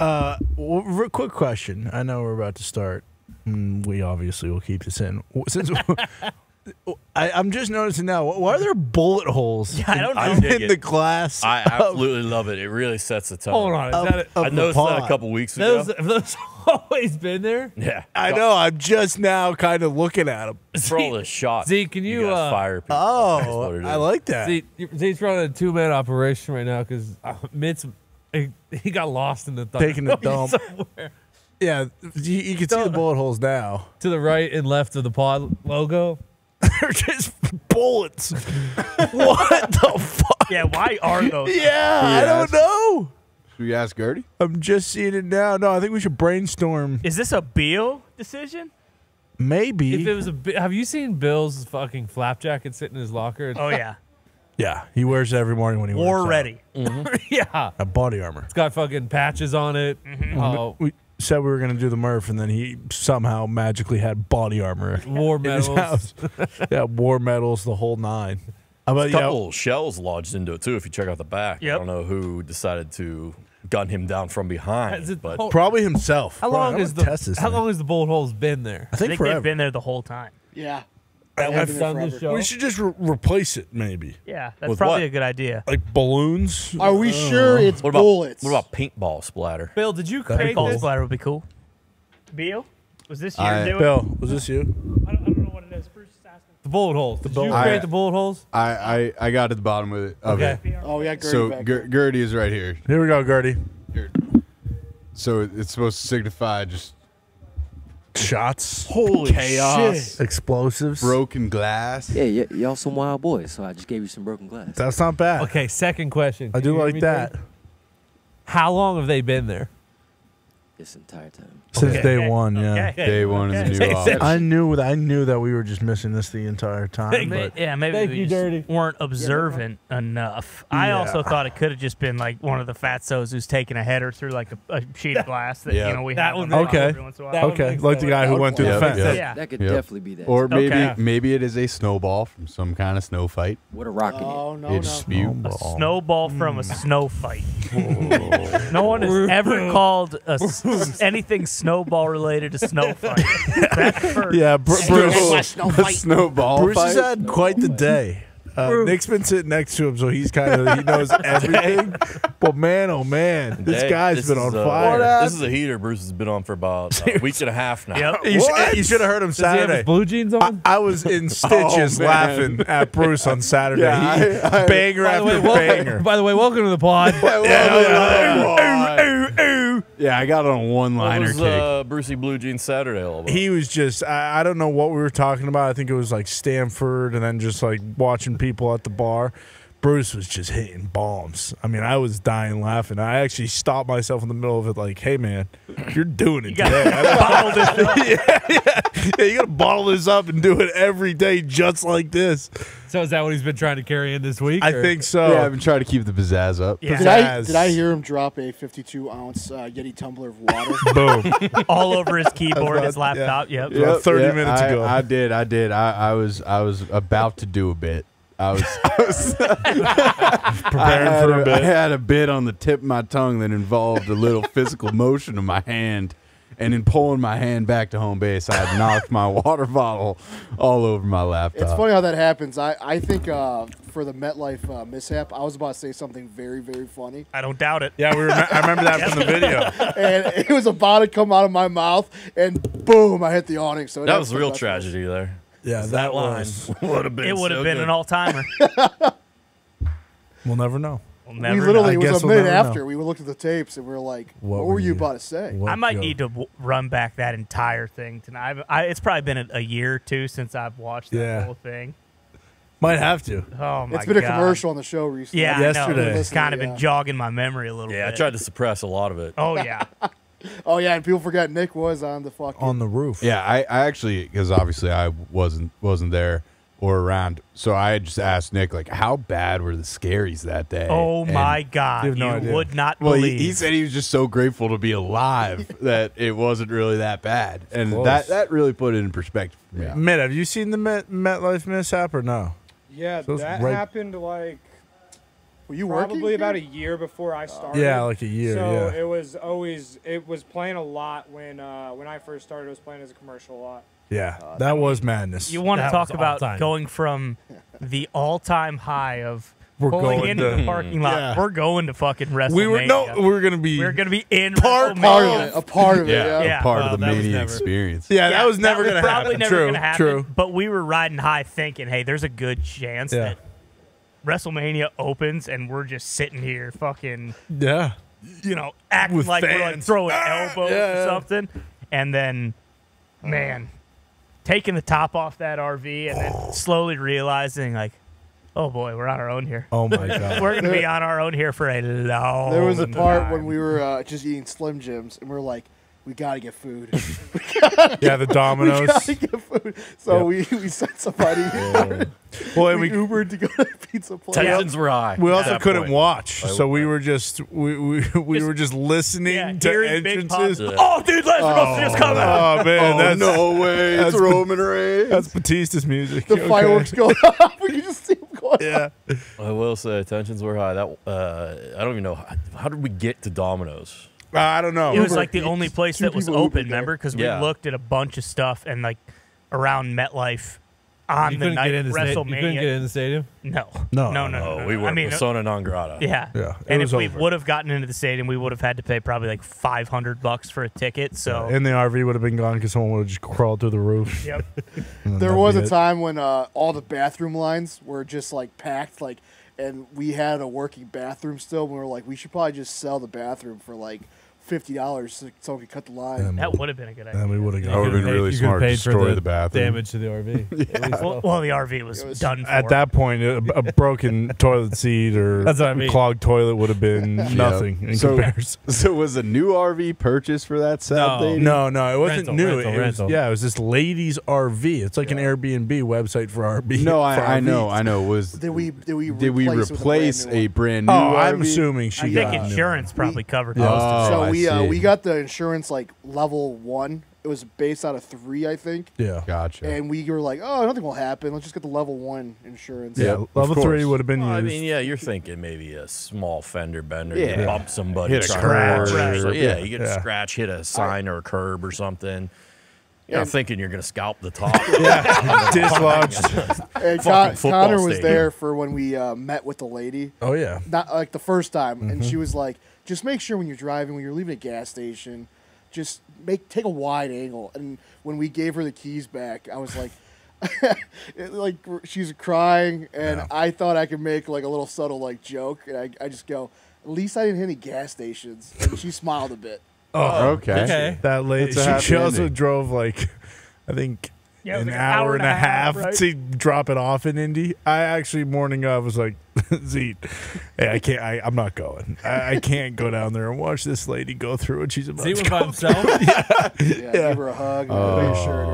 Uh, well, real quick question. I know we're about to start. Mm, we obviously will keep this in. Since I, I'm just noticing now, why are there bullet holes? Yeah, I don't in, know. in dig it. the glass. I of- absolutely love it. It really sets the tone. Hold on, is of- that it? of I the noticed that a couple weeks ago. Those, have those always been there? yeah, I know. I'm just now kind of looking at them. for all the shots. Zeke, can you, guys uh, fire people? Oh, I like that. See, Zeke's running a two man operation right now because uh, Mitz he, he got lost in the thunder. Taking the dump. somewhere. yeah, you, you can see the bullet holes now. to the right and left of the pod logo. They're just bullets. what the fuck? Yeah, why are those? Yeah, I don't Yes. know. Should we ask Gertie? I'm just seeing it now. No, I think we should brainstorm. Is this a Beal decision? Maybe. If it was a, bi- have you seen Bill's fucking flap jacket sitting in his locker? Oh yeah, yeah, he wears it every morning when he war works out. ready. Mm-hmm. yeah, A body armor. it's got fucking patches on it. Mm-hmm. Oh, We said we were going to do the Murph, and then he somehow magically had body armor war in his medals. house. yeah, war medals, the whole nine. How about a you? couple shells lodged into it too. If you check out the back, Yep. I don't know who decided to gun him down from behind, Is it- but hold- Probably himself. How Bro, long I'm is the test this how thing. long has the bullet holes been there? I I think, think they've been there the whole time. Yeah. That I've was been there done this show. we should just re- replace it, maybe Yeah, that's With probably what? a good idea. like balloons. Are we sure it's what about bullets? what about paintball splatter? Bill, did you That'd be create cool. This? splatter would be cool. Bill, was this your I- doing? Bill, was this you? I don't, I don't know what it is. Bruce is asking. The bullet holes. Did bullet- you create I- the bullet holes? I, I, I got to the bottom of it. Of Okay. it. Oh, yeah, Gertie So back Ger- there. Gertie is right here. Here we go, Gertie. Here. So it's supposed to signify just Shots, holy chaos, explosives. broken glass. Yeah, y- y'all some wild boys, so I just gave you some broken glass. That's not bad. Okay, second question. I Can do you hear like me, that. Dave? How long have they been there? This entire time. Since Okay. day one, yeah. Okay. Day one Okay. of the new office. I knew that. I knew that we were just missing this the entire time. But yeah, maybe Thank we you, just Dirty. weren't observant enough. I Yeah. also thought it could have just been like one of the fatsos who's taking a header through like a, a sheet of glass that Yeah. you know we That have would on make the Okay. every once in a while. That okay, like the guy who went through would the work. fence. Yeah. Yeah. That could Yep. definitely be that. Or maybe Okay. maybe it is a snowball from some kind of snow fight. what a rocket. Oh, no, a no. dispute. A snowball from a Hmm. snow fight. no one has ever called a s- anything snowball related to snow fight. That's first. Yeah, Br- Bruce. A snowball Bruce fight. has had quite the day. Uh, Nick's been sitting next to him, so he's kind of he knows everything. but man, oh man, this Hey, guy's this been is on a- fire. This is a heater Bruce has been on for about a week and a half now. Yep. You, should, you should have heard him Does he have Saturday. his blue jeans on? I was in stitches man. laughing at Bruce on Saturday. Yeah, He- I- I- banger by, the after way, wel- banger. by the way, welcome to the pod. Yeah, I got on a one-liner was kick. uh, Brucey Blue Jeans Saturday all about? he was just I, I don't know what we were talking about. I think it was like Stanford and then just like watching people at the bar. Bruce was just hitting bombs. I mean, I was dying laughing. I actually stopped myself in the middle of it, like, "Hey, man, you're doing it got today. I- Bottle this up. yeah, yeah, yeah, you gotta bottle this up and do it every day, just like this." so is that what he's been trying to carry in this week? I or- think so. yeah, I've been trying to keep the pizzazz up. Yeah. Did I, did I hear him drop a 52 ounce uh, Yeti tumbler of water? Boom. all over his keyboard, That's his about- laptop. Yep. Yeah. About 30 minutes I, ago. I did, I did. I, I was I was about to do a bit. I was, I was I Preparing had for a, a I bit. I had a bit on the tip of my tongue that involved a little physical motion of my hand. And in pulling my hand back to home base, I had knocked my water bottle all over my laptop. It's funny how that happens. I, I think uh, for the MetLife uh, mishap, I was about to say something very, very funny. I don't doubt it. Yeah, we rem- I remember that from the video. and it was about to come out of my mouth, and boom, I hit the awning. So that was real best tragedy there. Yeah, That, that line would have been. It would have so been good. an all timer. We'll never know. We'll never know. literally, I it was a we'll minute after. know. We looked at the tapes and we were like, What what, were were you you- about to say? What I might go- need to w- run back that entire thing tonight. I've, I, it's probably been a, a year or two since I've watched that Yeah. whole thing. Might have to. Oh my It's been a commercial on the show recently. Yeah, Yesterday. I know. It's kind of Yeah. been jogging my memory a little Yeah, I tried to suppress a lot of it. Oh yeah, Oh yeah, and people forget Nick was on the fucking. On the roof. Yeah, I, I actually because obviously I wasn't wasn't there or around, so I just asked Nick like, how bad were the scaries that day? oh And- my God, You you, have no idea. would not Well, he, believe. he said he was just so grateful to be alive that it wasn't really that bad, and Close. that that really put it in perspective for me. Mitt, have you seen the Met MetLife mishap or no? Yeah, So it's that right- happened like Were you probably working? about a year before I started. Yeah, like a year. So yeah. it was always it was playing a lot when uh, when I first started. It was playing as a commercial a lot. yeah, that was madness. You want to talk about all-time. going from the all-time high of We're pulling going into to- the parking lot. Yeah. We're going to fucking WrestleMania. we were no, we were gonna be. We're gonna be in Part- Part of it. A part of it. Yeah, Yeah. Yeah. a part Well, of the that mania never- experience. yeah, that was never that gonna probably happen. never true, gonna happen. true. But we were riding high, thinking, "Hey, there's a good chance Yeah. that WrestleMania opens and we're just sitting here, fucking, Yeah, you know, acting With like we're like throwing Ah, elbows yeah, or yeah. something." And then, man, taking the top off that RV and then slowly realizing, like, "Oh boy, we're on our own here. Oh my god. We're gonna be on our own here for a long." There was a part time. when we were uh, just eating Slim Jims, and we are like, "We gotta get food. yeah, the Domino's. we gotta get food." So we, we sent somebody. Well, and we we Ubered to go to the pizza place. Tensions were high. we also couldn't point. watch, I- so we were just we we, we Just- were just listening yeah, to hearing entrances. Oh, dude, Lesnar just coming. Oh man, Oh that's no way! It's that's- Roman Reigns. that's Batista's music. The Okay. fireworks go off. we can just see them going. Yeah, I will say tensions were high. That uh, I don't even know how, how did we get to Domino's. Uh, I don't know. It was Uber. like the only place Two that was people Ubered open, there. remember? Because we Yeah. looked at a bunch of stuff and like around MetLife on You the night get of in the sta- You couldn't WrestleMania. get in the stadium. no. No, no, no, Oh, no, we no. were I mean, persona non grata. yeah, Yeah, it And was if we over. would have gotten into the stadium, we would have had to pay probably like five hundred bucks for a ticket. So and the RV would have been gone because someone would have just crawled through the roof. yep. and then There that'd was be a it. time when uh, all the bathroom lines were just like packed, like, and we had a working bathroom still. And we were like, we should probably just sell the bathroom for like fifty dollars so someone could cut the line. And that would have been a good then idea. we would have That would have been really you smart to paid for destroy the the bathroom. Damage to the RV. At least. Well, well, the RV was, was- done for. At that point, a, a broken toilet seat or That's what I mean. clogged toilet would have been nothing in So- comparison. So was a new RV purchased for that sad No. day? No, no, it wasn't Rental, new. rental, it was, rental. yeah, it was this lady's RV. It's like an Airbnb website for RV. No, for I, I know, I know. Was Did we? Did we? did we replace replace with a a brand brand new new? Oh, I'm RV? assuming I she think insurance probably covered most of Oh, it. So I we uh, we got the insurance like level one. It was based out of three, I think. Yeah, Gotcha. And we were like, oh, nothing will happen. Let's just get the level one insurance. yeah. Yeah, of level three would have been Well, I used. mean, yeah, you're thinking maybe a small fender bender. Yeah. You bump somebody, Hit a trying scratch. to- yeah, you get Yeah. a scratch, hit a sign or a curb or something. You're not thinking you're going to scalp the top. yeah, Dislodged. And Con- Conner was stadium. there for when we uh, met with the lady. oh yeah. not like the first time, and Mm-hmm. she was like, "Just make sure when you're driving, when you're leaving a gas station, just make take a wide angle." And when we gave her the keys back, I was like, it, like she's crying, and Yeah. I thought I could make like a little subtle like joke, and I, I just go, "At least I didn't hit any gas stations," and she smiled a bit. Oh, okay. Okay. that lady. She, she also ending. drove like, I think. Yeah, it was an like hour, and a half, right? to drop it off in Indy. I actually morning of was like, "Zeke, hey, I can't. I, I'm not going. I, I can't go down there and watch this lady go through what she's about See to one go by himself. Yeah, give her a hug, and Oh reassure her everything's fine. man,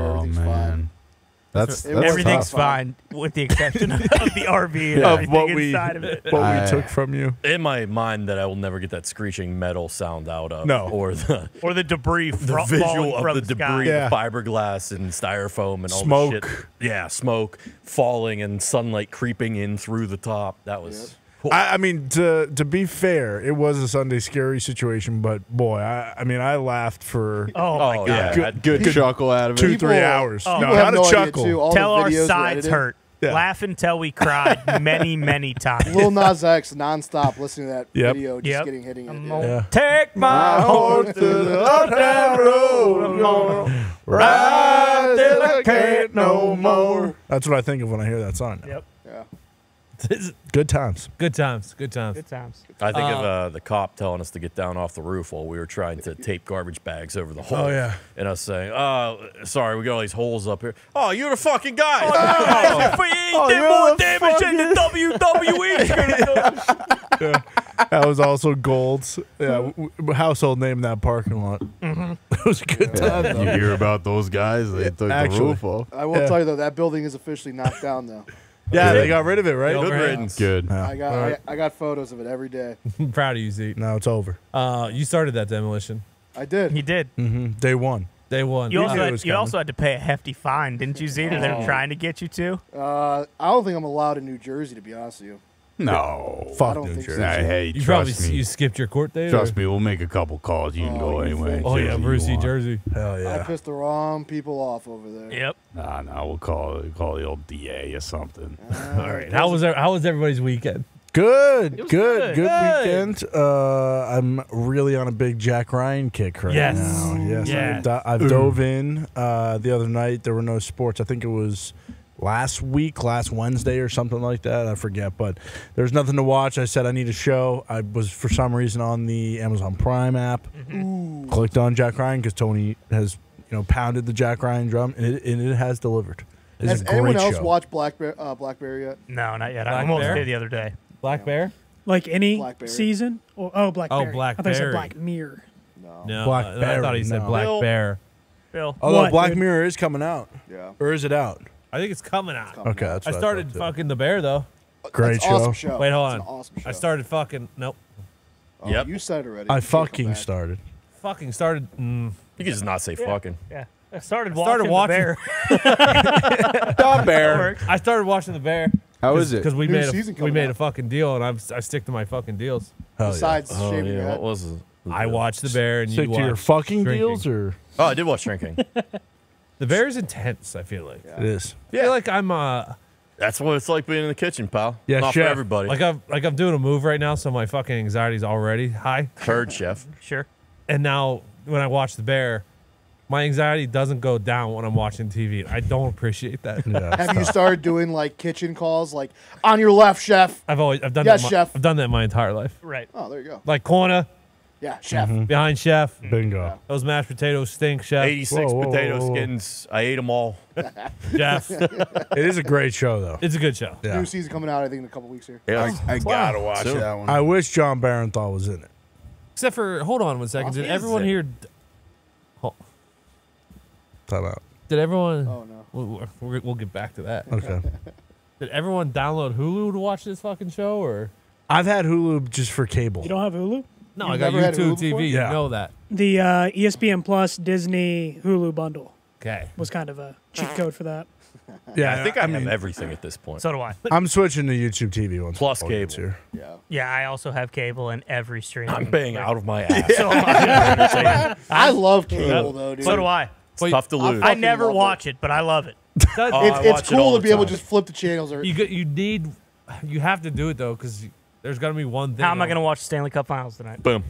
that's, that's Everything's tough. fine, with the exception of the RV and Of everything what we- inside of it. What I- we took from you. In my mind, that I will never get that screeching metal sound out of. No. Or the, Or the debris the fro- falling visual from of the sky. debris, Yeah. fiberglass and styrofoam and all Smoke. the shit. Yeah, smoke falling and sunlight creeping in through the top. That was. I, I mean, to to be fair, it was a Sunday scary situation, but boy, I, I mean, I laughed for Oh, my Oh, god! yeah. Good, good People- chuckle out of two, it. People- three hours. Oh. no, not no a chuckle. too. All Tell our videos sides hurt. Yeah. Laugh until we cried many, many times. Lil Nas X nonstop listening to that Yep. video, just Yep. getting hitting it. I'm yeah. Yeah. Take my horse to the uptown road. I'm gonna ride till I can't no more. That's what I think of when I hear that song. Yep. Yeah. Good times. good times. Good times. Good times. I think of Uh, uh, the cop telling us to get down off the roof while we were trying to tape garbage bags over the hole. Oh, yeah. And us saying, "Oh, sorry, we got all these holes up here." Oh, you're the fucking guy. Oh, if he Oh, did you're more the damage than the WWE. could have. That was also Gold's yeah, w- w- household name in that parking lot. Mm-hmm. it was a good time. You hear about those guys? They took the roof off. I will Yeah. tell you though, that building is officially knocked down though. Yeah, they got rid of it, right? Good Good riddance. riddance. Good. Yeah. I got All right. I, I got photos of it every day. I'm proud of you, Zeke. Now it's over. Uh, you started that demolition. I did. He did. hmm Day one. Day one. You also, knew it had, was you coming. also had to pay a hefty fine, didn't you, Zeta? They're Oh. trying to get you to. Uh, I don't think I'm allowed in New Jersey to be honest with you. No. Fuck don't New think so. Jersey. Nah, hey, You probably me. you skipped your court date. Trust or? me, we'll make a couple calls. You can Oh, go anyway. Oh yeah, Jersey you Brucey. Jersey. Hell yeah. I pissed the wrong people off over there. Yep. Nah, nah, we'll call call the old DA or something. All right. How was how was everybody's weekend? Good, good, good. good, Good. weekend. Uh, I'm really on a big Jack Ryan kick right Yes. now. Yes, Yes. I've, I've dove in uh, the other night. There were no sports. I think it was last week, last Wednesday or something like that. I forget, but there's nothing to watch. I said I need a show. I was for some reason on the Amazon Prime app. Ooh. Clicked on Jack Ryan because Tony has you know pounded the Jack Ryan drum, and it, and it has delivered. It's Has a great anyone else show. watched Bear? uh, Black Bear yet? No, not yet. Black I almost Bear? did the other day. Black Bear? Like any Blackberry. season? Or, oh, Blackberry. Blackberry. I thought you said Black Mirror. No. No, Blackberry, I thought he said no. Black Bill. Bear. Bill. Although What, Black dude? Mirror is coming out, Yeah. or is it out? I think it's coming out. Coming Okay, out. that's I what started thought, too. fucking the bear though. Great That's show. Awesome show. Wait, hold It's on. an awesome show. I started fucking nope. Oh, Yep. You said it already. I You fucking started. Fucking started. Mm, You can just not say fucking. Yeah. I started I watching. started the watching- bear. Dog That works. I started watching the bear. How is it? Because we New made a, we made out. a fucking deal, and I'm, I stick to my fucking deals. Hell yeah. Besides Oh shaving your yeah. head. What was it? I watched the bear, and Stick you to your watched fucking Shrinking. deals, or Oh, I did watch Shrinking. The bear is intense. I feel like. it is. I feel like I'm uh That's what it's like being in the kitchen, pal. Yeah, Not chef. for everybody. like I'm like I'm doing a move right now, so my fucking anxiety's already high. Third chef. Sure. And now when I watch the bear, my anxiety doesn't go down when I'm watching TV. I don't appreciate that. Yeah, Have you started doing like kitchen calls, like on your left, chef? I've always I've done Yes, that. My, chef. I've done that my entire life. Right. Oh, there you go. Like corner Yeah, chef. Mm-hmm. behind chef. Mm-hmm. bingo? Those mashed potatoes stink, chef. 86 Whoa, whoa, potato whoa, whoa. skins. I ate them all. Chef. It is a great show, though. it's a good show. Yeah. New season coming out, I think, in a couple weeks here. Yeah. I gotta watch Soon. that one. I wish Jon Bernthal was in it. Except for hold on one second. Did Is everyone it? here? Hold- Time out. Did everyone? Oh no. We'll, we'll, we'll get back to that. Okay. Did everyone download Hulu to watch this fucking show, or I've had Hulu just for cable. You don't have Hulu? No? You've I got never had YouTube Hulu before? TV. You Yeah. know that. The uh, ESPN Plus Disney Hulu bundle Okay. was kind of a cheat code for that. yeah, I think I, have mean, everything at this point. So do I. I'm switching to YouTube TV once Plus football gets cable. Here. Yeah. Yeah, I also have cable in every stream. I'm paying out of my ass. So, am I. I love cable though, dude. so do I. It's tough to lose. I fucking never love watch it, but I love it. That's- Oh, It's, I it's watch it all cool to the be able to time. just flip the channels. Or you get you need you have to do it though because there's gonna be one thing. How am I going to watch the Stanley Cup Finals tonight? Boom.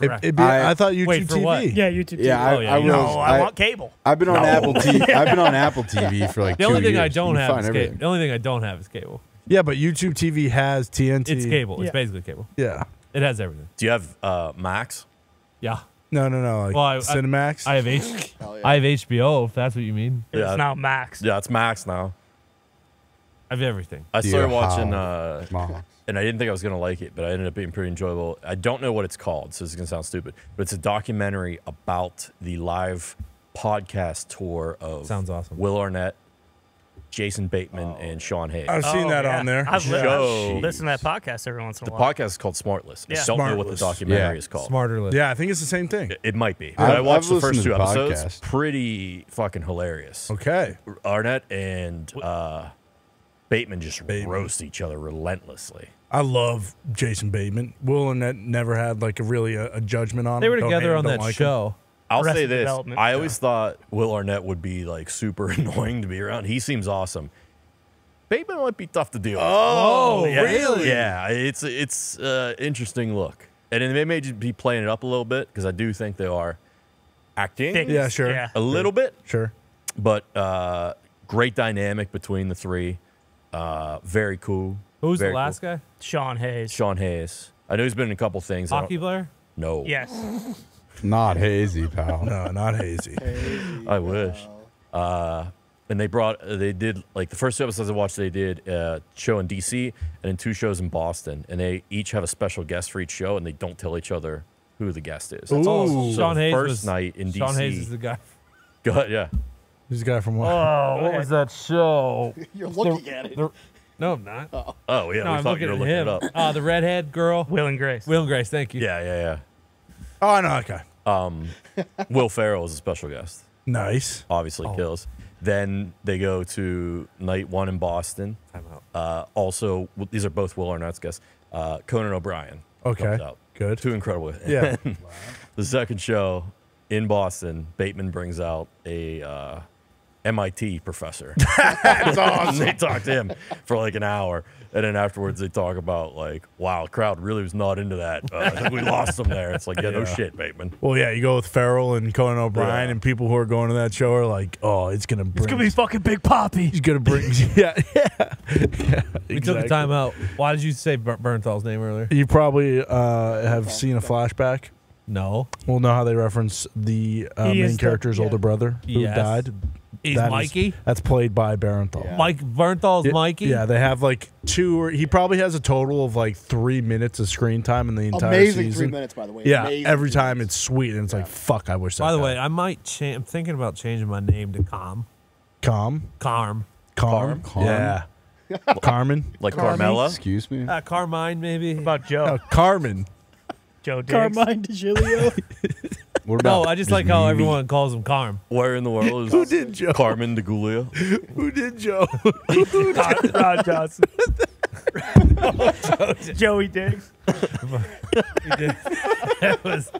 It, Correct. it'd be- I, I- thought YouTube Wait, for TV. what? Yeah, YouTube. yeah, TV. I, Oh, yeah, I you was. No, I, I, want cable. I've been on No. Apple TV. I've been on Apple TV for like The two only thing I years. don't You have find is everything. cable. The only thing I don't have is cable. Yeah, but YouTube TV has TNT. It's cable. It's Yeah. basically cable. Yeah. It has everything. Do you have uh, Max? Yeah. No, no, no. Like Well, I- I- Cinemax. I have H. Yeah. I have HBO. If that's what you mean. Yeah. It's now Max. Yeah, it's Max now. I have everything. I started Dear watching, uh, small. And I didn't think I was going to like it, but I ended up being pretty enjoyable. I don't know what it's called, so this is going to sound stupid, but it's a documentary about the live podcast tour of Sounds awesome. Will Arnett, Jason Bateman, and Sean Hayes. I've seen Oh, that yeah. on there. I've li- listened to that podcast every once in the a while. The podcast is called Smartless. I Yeah. don't know what the documentary Yeah. is called. Smarter list. yeah, I think it's the same thing. It- It might be. I've- I watched I've the first two the episodes. podcast. Pretty fucking hilarious. Okay. Arnett and uh, Bateman just Bateman. roast each other relentlessly. I love Jason Bateman. Will and that never had like a really a, a judgment on They were Don't together on that like him. show. I'll say this: I always thought Will Arnett would be like super annoying to be around. He seems awesome. Bateman might be tough to deal with. Oh, yeah, really? Yeah, it's it's uh, interesting look, and then they may just be playing it up a little bit because I do think they are acting Thick- Yeah, sure. Yeah. a little bit, Sure. but uh, great dynamic between the three. Uh, very cool. Who's Very the last guy? Sean Hayes. Sean Hayes. I know he's been in a couple things. Hockey player. No. Yes. Not hazy, pal. No, not hazy. I wish. Uh, and they brought, uh, they did like the first two episodes I watched. They did a show in DC and then two shows in Boston, and they each have a special guest for each show, and they don't tell each other who the guest is. Ooh. So Sean the Hayes first was, night in Sean DC. Hayes is the guy. Go ahead, yeah. Who's the guy from what? Oh, what was that show? You're looking at it. The- no, I'm not. Oh oh yeah, no, we I'm thought you looking were at looking him. it up. Ah, the redhead girl. Will and Grace. Will and Grace. Thank you. Yeah, yeah, yeah. Oh, I know that guy. yeah. Um, Will Ferrell is a special guest. Nice. Obviously Oh. kills. Then they go to night one in Boston. Time out. Uh, also, w- these are both Will Arnett's guests. Uh, Conan O'Brien. Okay, comes out. good. Two incredible. Yeah. the second show in Boston, Bateman brings out a uh, MIT professor. That's awesome. they talk to him for like an hour, and then afterwards they talk about like, wow, crowd really was not into that. Uh, we lost them there. It's like, yeah, no shit, Bateman. Well, yeah, you go with Ferrell and Conan O'Brien, Yeah. and people who are going to that show are like, "Oh, it's gonna bring, It's gonna be fucking Big Papi. he's gonna bring, yeah, yeah, yeah." We took the time out. Why did you say Ber- Bernthal's name earlier? You probably uh, have seen a flashback. No. We'll know how they reference the uh, main is the- character's yeah. older brother who Yes. died. He's That is- Mikey. that's played by Bernthal. Yeah. Mike Bernthal's Yeah, Mikey. Yeah, they have like two. Or he probably has a total of like three minutes of screen time in the entire Amazing season. three minutes, by the way. Yeah, Amazing every time minutes. it's sweet, and it's like fuck. I wish. That By the guy- way, I might. Cha- I'm thinking about changing my name to Calm. calm, Carm. calm, Carm? yeah, Carmen, Like Carmi. Carmella. Excuse me. Uh, Carmine, maybe. What about Joe? no, Carmen. Joe Diggs. Carmine DeGilio. What no, I just like how me? everyone calls him Carm. Where in the world is Who did Joe? Carmen DeGulia? Who did Joe? Ron, Ron Johnson. Joey Diggs. He did. that was.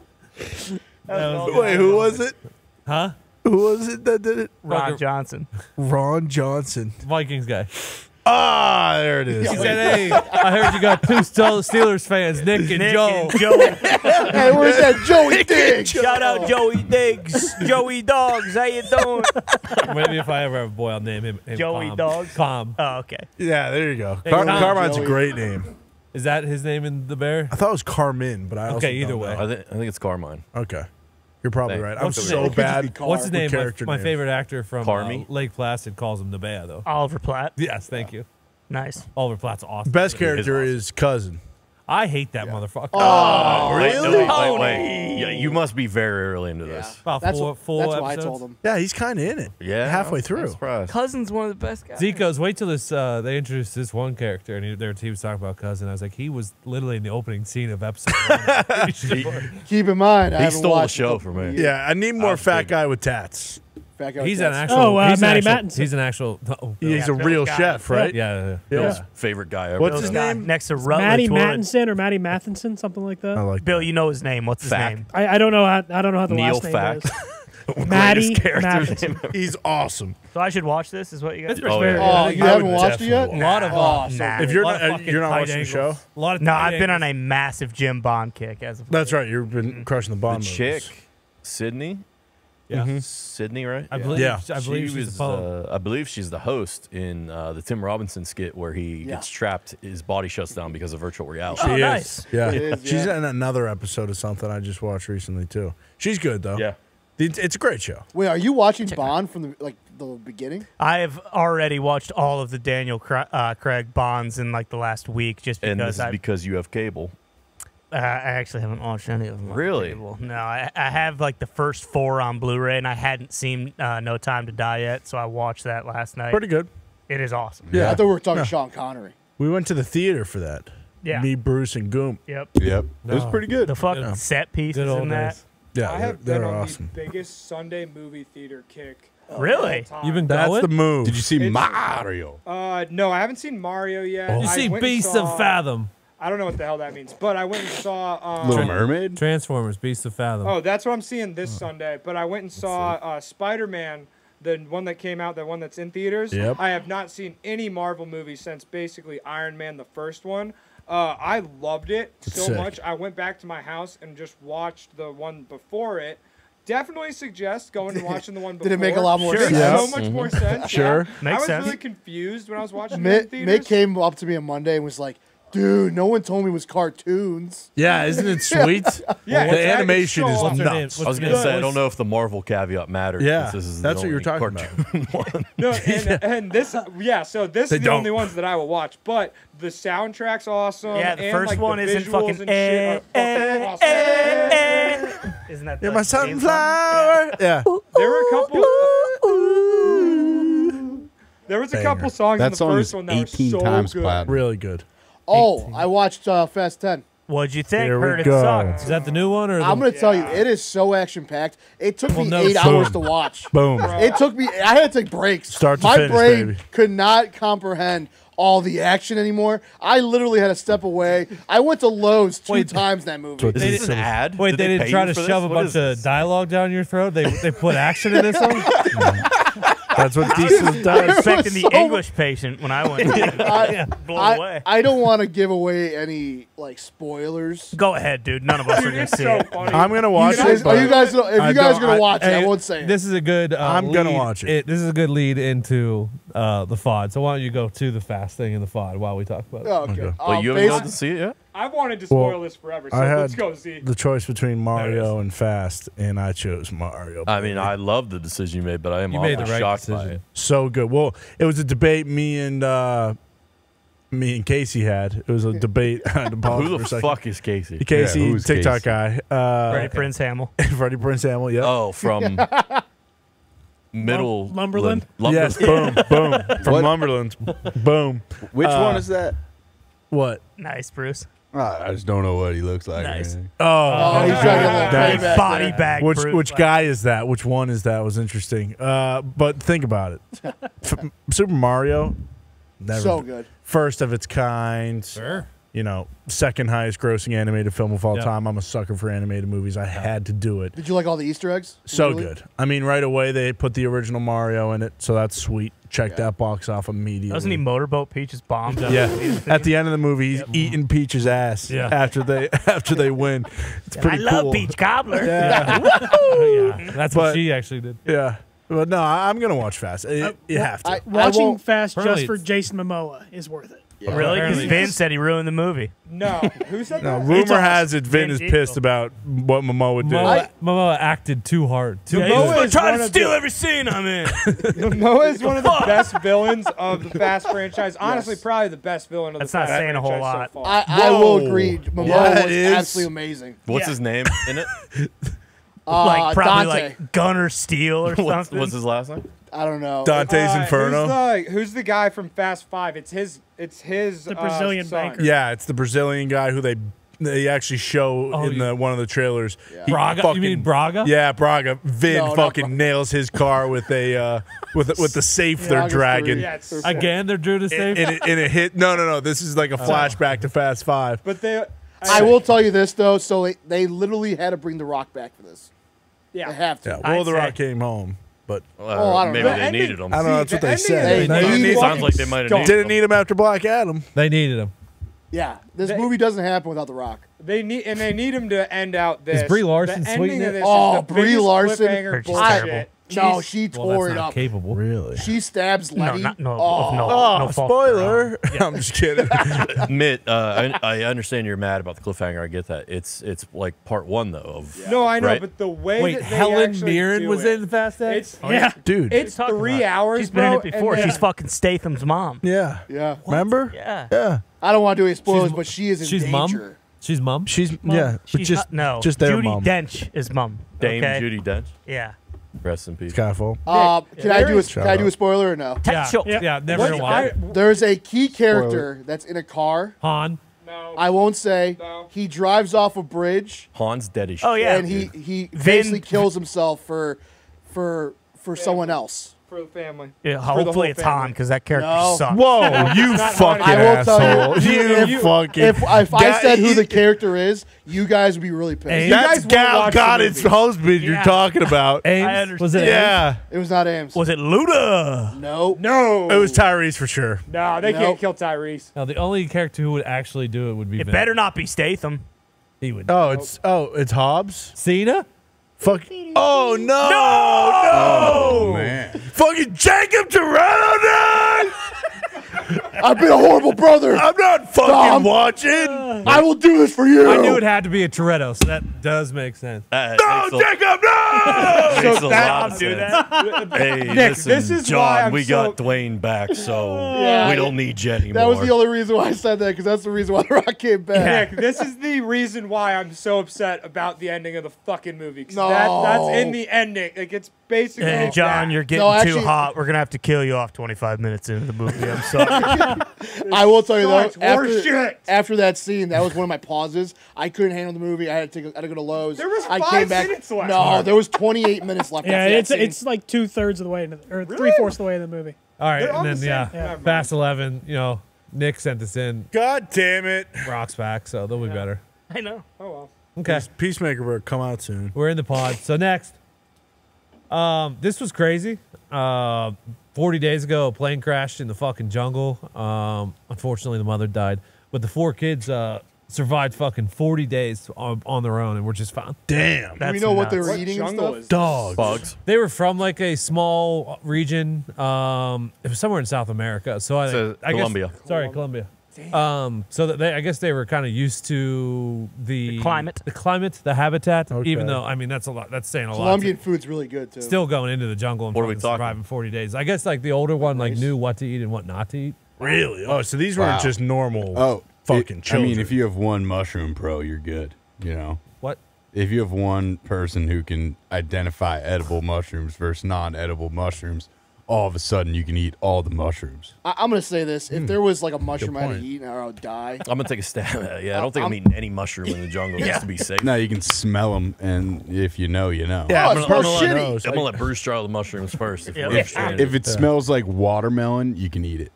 That was Wait, who was it? huh? Who was it that did it? Ron Fucker. Johnson. Ron Johnson. Vikings guy. Ah, there it is. He said, "Hey, I heard you got two Steelers fans, Nick and Nick Joe." and Joey. Hey, where's that Joey Diggs? Shout out Joey Diggs. Joey Dogs. How you doing? Maybe if I ever have a boy, I'll name him, him Joey Calm. Dogs? Calm. Oh, okay. Yeah, there you go. Hey, Car- Tom, Carmine's a great name. Is that his name in the bear? I thought it was Carmen, but I also Okay, either way. I think I think it's Carmine. Okay, you're probably Thanks. right. I'm What's his so name? It could just bad. What's his name? My, character my name? favorite actor from uh, Carmy? Lake Placid calls him the bear, though. Oliver Platt. Yes, thank you. Nice. Oliver Platt's awesome. Best He is character awesome. is cousin. I hate that motherfucker. Oh, Wait, no, really? wait, wait, wait. Yeah, you must be very early into this. About That's, four, what, four that's what I episodes. told him. Yeah, he's kind of in it. Yeah, halfway through. Cousin's one of the best guys. Zico's, wait till this. Uh, they introduced this one character, and he, their team was talking about cousin. I was like, he was literally in the opening scene of episode. one. I'm pretty sure. Keep in mind, I He haven't stole the show for me. Yeah, I need more was fat big. guy with tats. Fat guy he's an tats. actual. Oh, uh, he's, an Matty actual Mattinson. he's an actual. Oh, He's Yeah, a real Guy. chef, right? yeah, yeah. Yeah. Bill's favorite guy ever. What's Bill's his guy name? Next to Rutledge. Matty Mattinson or Matty Matheson, something like that. I like. Bill, you know his name. What's his Fact. name? I, I don't know how I don't know how the Neil last name Fact. is. Matty character Matheson. He's awesome. So I should watch this. Is what you guys? Oh, yeah. Oh, you I haven't watched it yet? A lot of. Uh, Nah. If you're not, of uh, fucking you're not watching the show. A lot of. No, I've been on a massive Jim Bond kick as of That's right. You've been crushing the The Bond. chick. Sydney. Yeah. Sydney, right? I believe. Yeah. I believe she she's was. the. Uh, I believe she's the host in uh, the Tim Robinson skit where he Yeah. gets trapped, his body shuts down because of virtual reality. She Oh, is. nice. Yeah, It is, she's in another episode of something I just watched recently too. She's good though. Yeah. It's, it's a great show. Wait, are you watching Bond from the like the beginning? I have already watched all of the Daniel Cra- uh, Craig Bonds in like the last week, just And this because is I, because you have cable. Uh, I actually haven't watched any of them. Really? cable. No, I, I have like the first four on Blu-ray, and I hadn't seen uh, No Time to Die yet, so I watched that last night. Pretty good. It is awesome. Yeah. I thought we were talking Sean Connery. We went to the theater for that. Yeah. Me, Bruce, and Goom. Yep. Yep. It was pretty good. The fucking Yeah. set pieces Good old in that. days. Yeah, I they're, have they're been on awesome. the biggest Sunday movie theater kick. Really? You've been That's going. the move. Did you see It's- Mario? Uh, no, I haven't seen Mario yet. Oh. you I see went and Beast of Fathom. I don't know what the hell that means, but I went and saw. Um, Little Mermaid? Transformers, Beast of Fathom. Oh, that's what I'm seeing this Sunday. But I went and saw uh, Spider Man, the one that came out, the one that's in theaters. Yep. I have not seen any Marvel movie since basically Iron Man, the first one. Uh, I loved it so sick. much. I went back to my house and just watched the one before it. Definitely suggest going and watching the one before. Did it make a lot more Makes sense? so Yes. much more sense. Sure. Yeah. Makes I was sense. really confused when I was watching it in theaters. Mick came up to me on Monday and was like, "Dude, no one told me it was cartoons." Yeah, isn't it sweet? Yeah, the it's- it's animation is awesome. What's her name? nuts. I was gonna say I don't know if the Marvel caveat matters. Yeah, this is that's what you're talking about. one. No, and, and this, yeah. So this They is the don't. only ones that I will watch. But the soundtrack's awesome. Yeah, the and, first like, one the isn't fucking and eh, shit eh, awesome. eh, eh. Isn't that You're my theme song? sunflower. Yeah. There were a couple. there was a couple songs That in the song first is one that were 18 so times good. platinum. Really good. Oh, I watched uh, Fast Ten. What'd you think? Here we Heard it go. sucked. Is that the new one or? I'm gonna tell you, it is so action packed. It took Well, me no, eight boom. hours to watch. Boom. It took me. I had to take breaks. Start to My finish, brain baby. could not comprehend all the action anymore. I literally had to step away. I went to Lowe's two Wait. times in that movie. what Is They this an didn't- ad? Wait, Did they, pay didn't try you to for shove a What bunch is of this? dialogue down your throat. They they put action in this one. That's what Diesel I was does. expecting the so- English patient when I went. I, blown I, away. I don't want to give away any like spoilers. Go ahead, dude. None of us are gonna see so it. funny. I'm gonna You watch guys, it. are you guys? If I you guys don't- are gonna I- watch it, I Hey, won't say it. This is a good. Uh, I'm gonna lead- watch it. This is a good lead into uh, the FOD. So why don't you go to the fast thing in the FOD while we talk about it? Oh, okay. Okay. Well, Um, you haven't basi- gone to see it yet? I've wanted to spoil Well, this forever, so I let's go see. the choice between Mario and Fast, and I chose Mario. I mean, I love the decision you made, but I am You made the awfully right shocked by decision. it. so good. Well, it was a debate me and uh, me and Casey had. It was a debate. I had Who for the a fuck is Casey? Casey, Yeah, who's TikTok Casey? guy. Uh, Freddie Prince Hamill. Freddie Prince Hamill. Yeah. Oh, from Middle Lumberland? yes. Boom. Boom. From What? Lumberland. boom. Which Uh, one is that? What? Nice, Bruce. I just don't know what he looks like. Nice. Oh, Oh, he's trying to get a little Nice. Body bag. which Bruce. which Like, guy is that? Which one is that? Was interesting. Uh, but think about it. Super Mario, never So good. first of its kind. Sure. You know, second highest grossing animated film of all Yeah. time. I'm a sucker for animated movies. I had to do it. Did you like all the Easter eggs? So Really? good. I mean, right away they put the original Mario in it, so that's sweet. Check Yeah. that box off immediately. Doesn't he motorboat Peach's bomb? Yeah. At the end of the movie, he's eating Peach's ass Yeah. after they after they win. It's I pretty love cool. Peach Cobbler. Yeah. yeah, that's what she actually did. yeah. But no, I- I'm gonna watch Fast. It- Uh, you have to. I- Watching won't- Fast Apparently just for Jason Momoa is worth it. Yeah. Really? Because Apparently- Vin said he ruined the movie. No, who said No, that? rumor awesome. has it Vin Vin is Diesel. pissed about what Momoa did. Momoa, Momoa acted too hard. Too Yeah, good. Momoa he's is trying one to of steal the- every scene I'm in. Noah is one of the best villains of the Fast franchise. Honestly, Yes. probably the best villain of the Fast. That's the not Fast saying a whole franchise lot. So far. I, I will Whoa. agree. Momoa Yeah, was is. absolutely amazing. What's Yeah. his name in it? Uh, like probably Dante. like Gunner Steel or what's, something. what's his last name? I don't know. Dante's Uh, Inferno. Who's the, who's the guy from Fast Five? It's his. It's his. The uh, Brazilian son. banker. yeah, it's the Brazilian guy who they they actually show Oh, in you- the one of the trailers. Yeah. Braga. fucking- you mean Braga? Yeah, Braga. Vin No, fucking Braga. nails his car with a uh, with with the safe they're dragging. three. Yeah, Again, they're drew the And, same. and, it, and it hit. No, no, no. This is like a flashback to Fast Five. but they. I will tell you this though. So they, they literally had to bring The Rock back for this. They Yeah. have to. Yeah, I'd Will the say- Rock came home, but oh, Well, I don't maybe know. they ending- needed them. I don't know. That's what the they said. of They this need- Sounds like they might have stunk. needed Didn't need him after Black Adam. they needed him. Yeah, this They- movie doesn't happen without The Rock. They need and they need him to end out this. Brie Larson the sweeting ending of this Oh, is the oh, Brie Larson. cliffhanger bullshit. terrible. No, She's- she Well, tore that's it not up. capable. Really? She stabs no, Letty. not, no, oh, no, Oh, no fault. spoiler! I'm just kidding. Mitt, uh, I, I understand you're mad about the cliffhanger. I get that. It's it's like part one though. Of No, I know, Right. but the way Wait, that they Helen actually Mirren do was it, in Fast X. It's yeah. Dude. it's three hours. She's been in it before. and She's fucking Statham's mom. yeah. Yeah. Remember? Yeah. Yeah. I don't want to do any spoilers, She's- but she is in she's danger. mom? She's mom. She's Mom. yeah, but just not- no. just their Judi mom. Dench is mom. Dame okay? Judi Dench. Yeah. Rest in peace. Skyfall. Uh, can I do a is- can I do a spoiler or no? Yeah, Sure. yeah, Yeah. never What- gonna I- There's a key character that's in a car. Han. no, I won't say. No. He drives off a bridge Han's dead as shit. Oh, yeah. and he he Vin- basically kills himself for for for someone else. For the family. Yeah, For the hopefully it's family. Han because that character No. sucks. Whoa, you fucking. I will tell asshole! you, You, if- fucking. If, if I Ga- said who the character is, you guys would be really pissed. Hey, That's guys won't Gal watch the Goddard's movie. husband you're Yeah. talking about. Ames? understand. Was it? Ames? yeah, It was not Ames. Was it Luda? no. No, it was Tyrese for sure. No, they No. can't kill Tyrese. No, the only character who would actually do it would be. It Vin. better not be Statham. He would. Oh, it's oh, it's Hobbs. Cena. Fuck. Oh no! No! Oh, man. Fucking Jacob Toretto, dude! I've been a horrible brother. I'm not fucking Tom. watching. I will do this for you. I knew it had to be a Toretto, so that does make sense. That No, makes Jacob, no! makes a So lot that- of I'll do sense. that. Hey, Nick, listen, this is John, why we so- got Dwayne back, so Yeah. we don't need you anymore. That was the only reason why I said that because that's the reason why The Rock came back. Nick, this is the reason why I'm so upset about the ending of the fucking movie. No. that, that's in the ending. It it's basically. Hey, John, that. you're getting No, too hot. We're gonna have to kill you off 25 minutes into the movie. I'm sorry. I will tell you though, much after, after that scene, that was one of my pauses. I couldn't handle the movie. I had to take. I had to go to Lowe's. There was I five came back. minutes left. No, there was 28 minutes left. Yeah, after that it's scene. it's like two thirds of the way into the, or three fourths of the way in the movie. All right, and then same- yeah, Never mind. Fast Eleven. You know, Nick sent this in. God damn it. Rock's back, so they'll be better. I know. Oh well. Okay, Peacemaker will come out soon. we're in the pod. So next, um, this was crazy. Uh, forty days ago, a plane crashed in the fucking jungle. Um, unfortunately, the mother died, but the four kids uh survived fucking forty days on, on their own and were just fine. Damn. Do That's we know what they nuts. were What eating and jungle stuff? is Dogs. Bugs. They were from like a small region. Um, it was somewhere in South America. So I, So, I guess- Colombia. sorry, Colombia. Um, so that they, I guess they were kind of used to the, The climate. the climate, the habitat. Okay. Even though I mean that's a lot. That's saying a Colombian lot. Colombian food's really good too. Still going into the jungle and What are we talking? surviving forty days. I guess like the older one like Nice. knew what to eat and what not to eat. Really? Oh, so these Wow. weren't just normal Oh, fucking it- children. I mean, if you have one mushroom pro, you're good. You know, What? if you have one person who can identify edible mushrooms versus non-edible mushrooms, all of a sudden you can eat all the mushrooms. I, I'm gonna say this: if hmm. there was like a mushroom I had point. to eat, or I would die. I'm gonna take a stab at it. Yeah, I don't think I'm, I'm- eating any mushroom in the jungle just to be safe. Now you can smell them, and if you know, you know. yeah, Oh, I'm gonna- I'm gonna shitty. nose. I'm gonna let Bruce try all the mushrooms first. If Yeah. we're Yeah. If it smells like watermelon, you can eat it.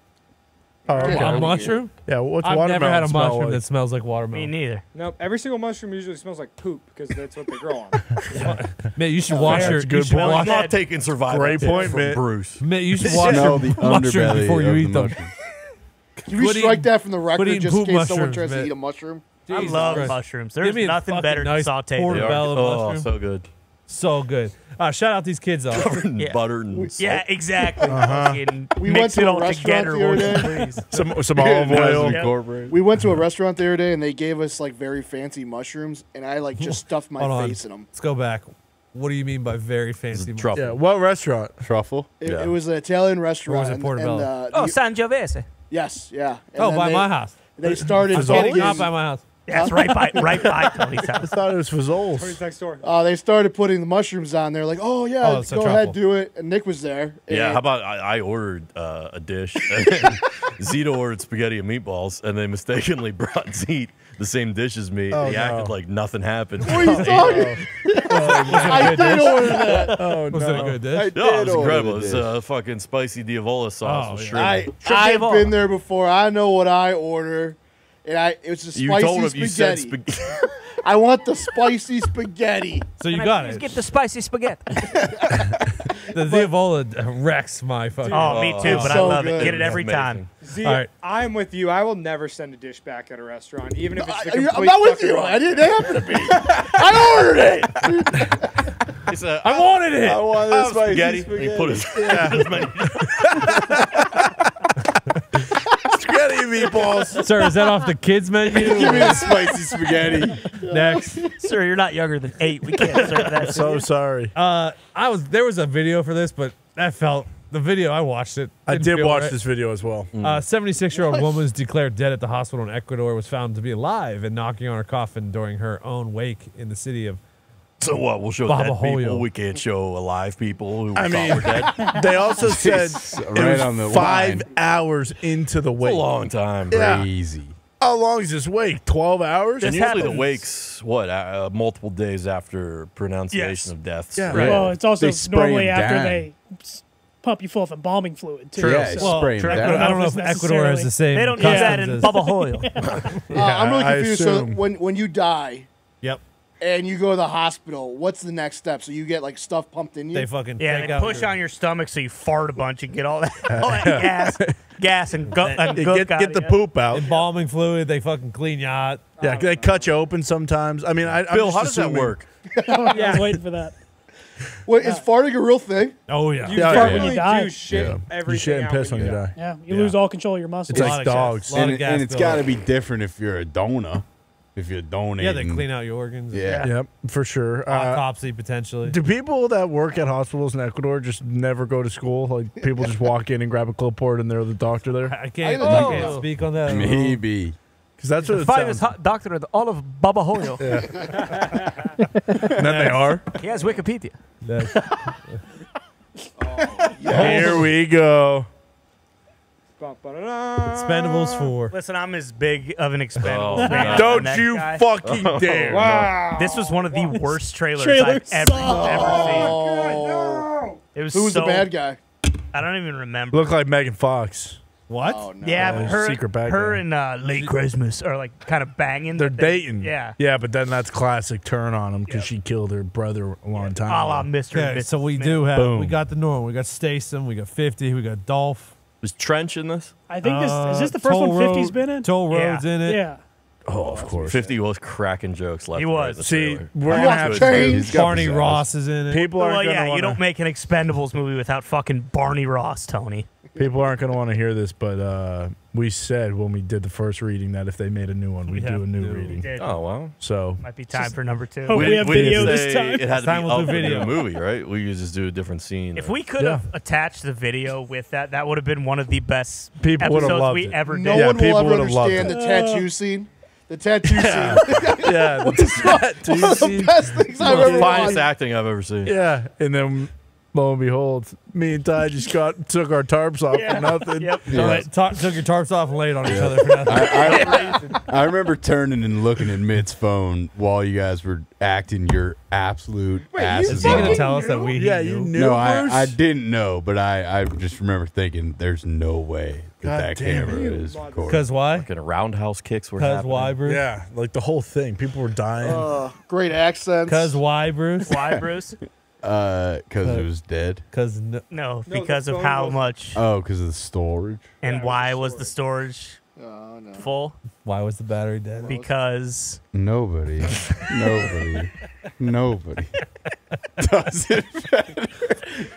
Oh, okay. A mushroom? Yeah, what's watermelon? I've never had a smell mushroom like? that smells like watermelon. Me watermelon. neither. Nope. Every single mushroom usually smells like poop because that's what they grow on. Man, you should wash that's your. a You good should point. I'm wash, not taking survival Great tips point, from Mitt. Bruce. man, you should wash Smell your the mushrooms underbelly before you of eat the them. mushroom. Can we Quit strike eating- that from the record eating just in poop case someone mushrooms, tries to eat a mushroom? I Jesus love Christ. mushrooms. Give There's me a nothing fucking better nice than sauteed. They portobello are- oh, so good. So good. Uh, shout out these kids though. Yeah. Butter and Yeah, exactly. Uh-huh. We went to it a all restaurant together, the other day. Some some olive oil. Yep. Incorporated. We went to a restaurant the other day and they gave us like very fancy mushrooms, and I like just stuffed my Hold on. face in them. Let's go back. What do you mean by very fancy? truffle. Yeah, what restaurant? Truffle. It, Yeah. it was an Italian restaurant. Was it and- Portobello? and, uh, Oh, the- Sangiovese. yes, yeah. And Oh, by they, my house. They started Fazoli's? getting Not by my house. Yeah, it's right by right by Tony's house. I thought it was Fazol's. Tony's next door. Uh, they started putting the mushrooms on there, like, oh yeah, Oh, it's a go ahead, do it. And Nick was there. Yeah, and- how about I, I ordered uh, a dish, and Zito ordered spaghetti and meatballs, and they mistakenly brought Zeke the same dish as me. Oh, he acted like nothing happened. What are you talking? I did order that. Oh Was no. it a good I dish? No, it was order incredible. the It was dish. uh, fucking spicy diavola sauce Oh, with yeah. shrimp. I, Shrimp I've Diavola. been there before. I know what I order. And I, it was a you spicy told him you said spaghetti. spaghetti. I want the spicy spaghetti. So you Can I got please it. Get the spicy spaghetti. The Diavola wrecks my fucking. Oh, me too, It's but I so love good. it. Get it every Amazing. time. Z, All right. I'm with you. I will never send a dish back at a restaurant, even if it's the uh, I'm not with you. wrong. I didn't happen to be. I ordered it. He said, I wanted it. I wanted I this have spicy spaghetti. spaghetti. He put his, his menu. Spaghetti and meatballs. Sir, is that off the kids menu? Give me the spicy spaghetti. Next. Sir, you're not younger than eight. We can't serve that. So sorry. Uh, I was there was a video for this, but that felt the video. I watched it. I Didn't did feel watch right. this video as well. Uh, 76 year old woman was declared dead at the hospital in Ecuador. Was found to be alive and knocking on her coffin during her own wake in the city of. So what? We'll show Baba dead Hoyo. people. We can't show alive people who we I thought mean- were dead. They also said It's it right was on the five line. hours into the It's wake. a long time. Yeah. Crazy. How long is this wake? Twelve hours? And This usually the wakes, what, uh, multiple days after pronunciation Yes. of deaths. Yeah. right? Well, it's also They spray normally 'em after down. they s- pump you full of embalming fluid too. Yeah, so- Well, spray 'em true. down. I don't know if Ecuador has the same. They don't use that in customs as- Bubba Hoyle. Uh, I'm really confused. So when when you die Yep. And you go to the hospital, what's the next step? So you get like stuff pumped in you. They fucking Yeah, take they push your- on your stomach so you fart a bunch and get all that, all that gas, gas and, gu- and You get out get of the you. poop out. embalming fluid. They fucking clean you out. Yeah, oh, they cut you open sometimes. I mean, I, I'm Bill, just how does that assuming- work? Oh, I was waiting for that. Wait, is farting a real thing? Oh yeah. You Yeah, fart yeah. when you Die. do shit Yeah. You shit and piss when you die. die. Yeah, you Yeah. lose all control of your muscles. It's A like lot of gas. dogs. And, of gas and it's buildup. got to be different if you're a donor. If you're donating. Yeah, they clean out your organs. Yeah. Yep, for sure. Uh, Autopsy potentially. do people that work at hospitals in Ecuador just never go to school? Like people just walk in and grab a clipboard and they're the doctor there? I can't. I I, can't speak on that. Maybe. Because that's what The it finest sounds. ho- doctor of all of Bubba Hoyle. And then they are. He has Wikipedia. That- Here we go. Ba-ba-da-da. Expendables 4. Listen, I'm as big of an Expendables Oh, fan. as Don't you guy. fucking dare. Wow. This was one of the worst trailers Trailer I've ever, sucked. ever seen. Oh, It was who was so, the bad guy? I don't even remember. Look like Megan Fox. What? Oh no. yeah, her, secret bad her guy. and uh, Lee Christmas are like kind of banging. They're but dating. Yeah. Yeah, but then that's classic turn on him because she killed her brother a long time A la. Mr. and Okay, so we Smith. do have Boom. we got the norm. We got Statham, we got 50, we got Dolph. Was Trench in this? I think this is this the Uh, first Toll one 50's Road- been in? Toll Yeah. Road's in it. Yeah. Oh, of course. 50 was cracking jokes left He and right was. in the See, trailer. we're gonna have to to. change. He's got Barney pizzazz. Ross is in it. People aren't Well, gonna yeah, wanna, you don't make an Expendables movie without fucking Barney Ross, Tony. People aren't going to want to hear this, but uh, we said when we did the first reading that if they made a new one, we'd We do a new to. reading. Did. Oh, wow. So Might be time for number two. Oh, we have video didn't this say time. It had to Time be we'll do up video. the movie, right? We could just do a different scene. If or- we could Yeah. have attached the video with that, that would have been one of the best People would have episodes loved we it. ever did. No Yeah, one will people ever would've loved understand the tattoo scene. The tattoo scene. yeah, One of the best things I've the ever finest watched. acting I've ever seen. yeah, and then lo and behold, me and Ty just got took our tarps off for nothing. Yep. So they ta- took your tarps off and laid on each other for nothing. I, I, I remember turning and looking at Mitt's phone while you guys were acting your absolute asses Is he gonna tell us that we Yeah, knew? you knew. No, I, I didn't know, but I, I just remember thinking, there's no way that God that damn camera it. is recording. Because why? Fucking roundhouse kicks were Because happening. why, Bruce? Yeah, like the whole thing. People were dying. Uh, great accents. Because why, Bruce? Why, Bruce? Uh, because it was dead. Because no, No, No, because the of phone how was- much Oh, because of the storage. and Yeah, why it was was the the storage Oh, no. full? why was the battery dead? Because Nobody, nobody, nobody does it.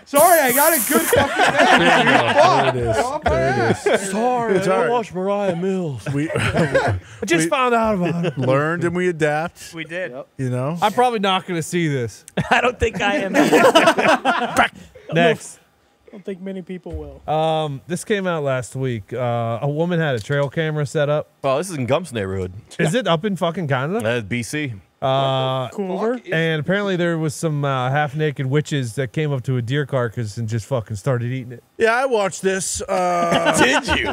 Sorry, I got a good fucking there it is. There it is. Sorry, It's all right. watch Mariah Mills. We I just We- found out about it. learned and we adapt. we did. You know. I'm probably not going to see this. I don't think I am. Next. I don't think many people will. Um, this came out last week. Uh, a woman had a trail camera set up. Oh, this is in Gump's neighborhood. Is it up in fucking Canada? That's BC. Uh, Cooler. and apparently there was some uh, half-naked witches that came up to a deer carcass and just fucking started eating it. Yeah, I watched this. Uh, Did you?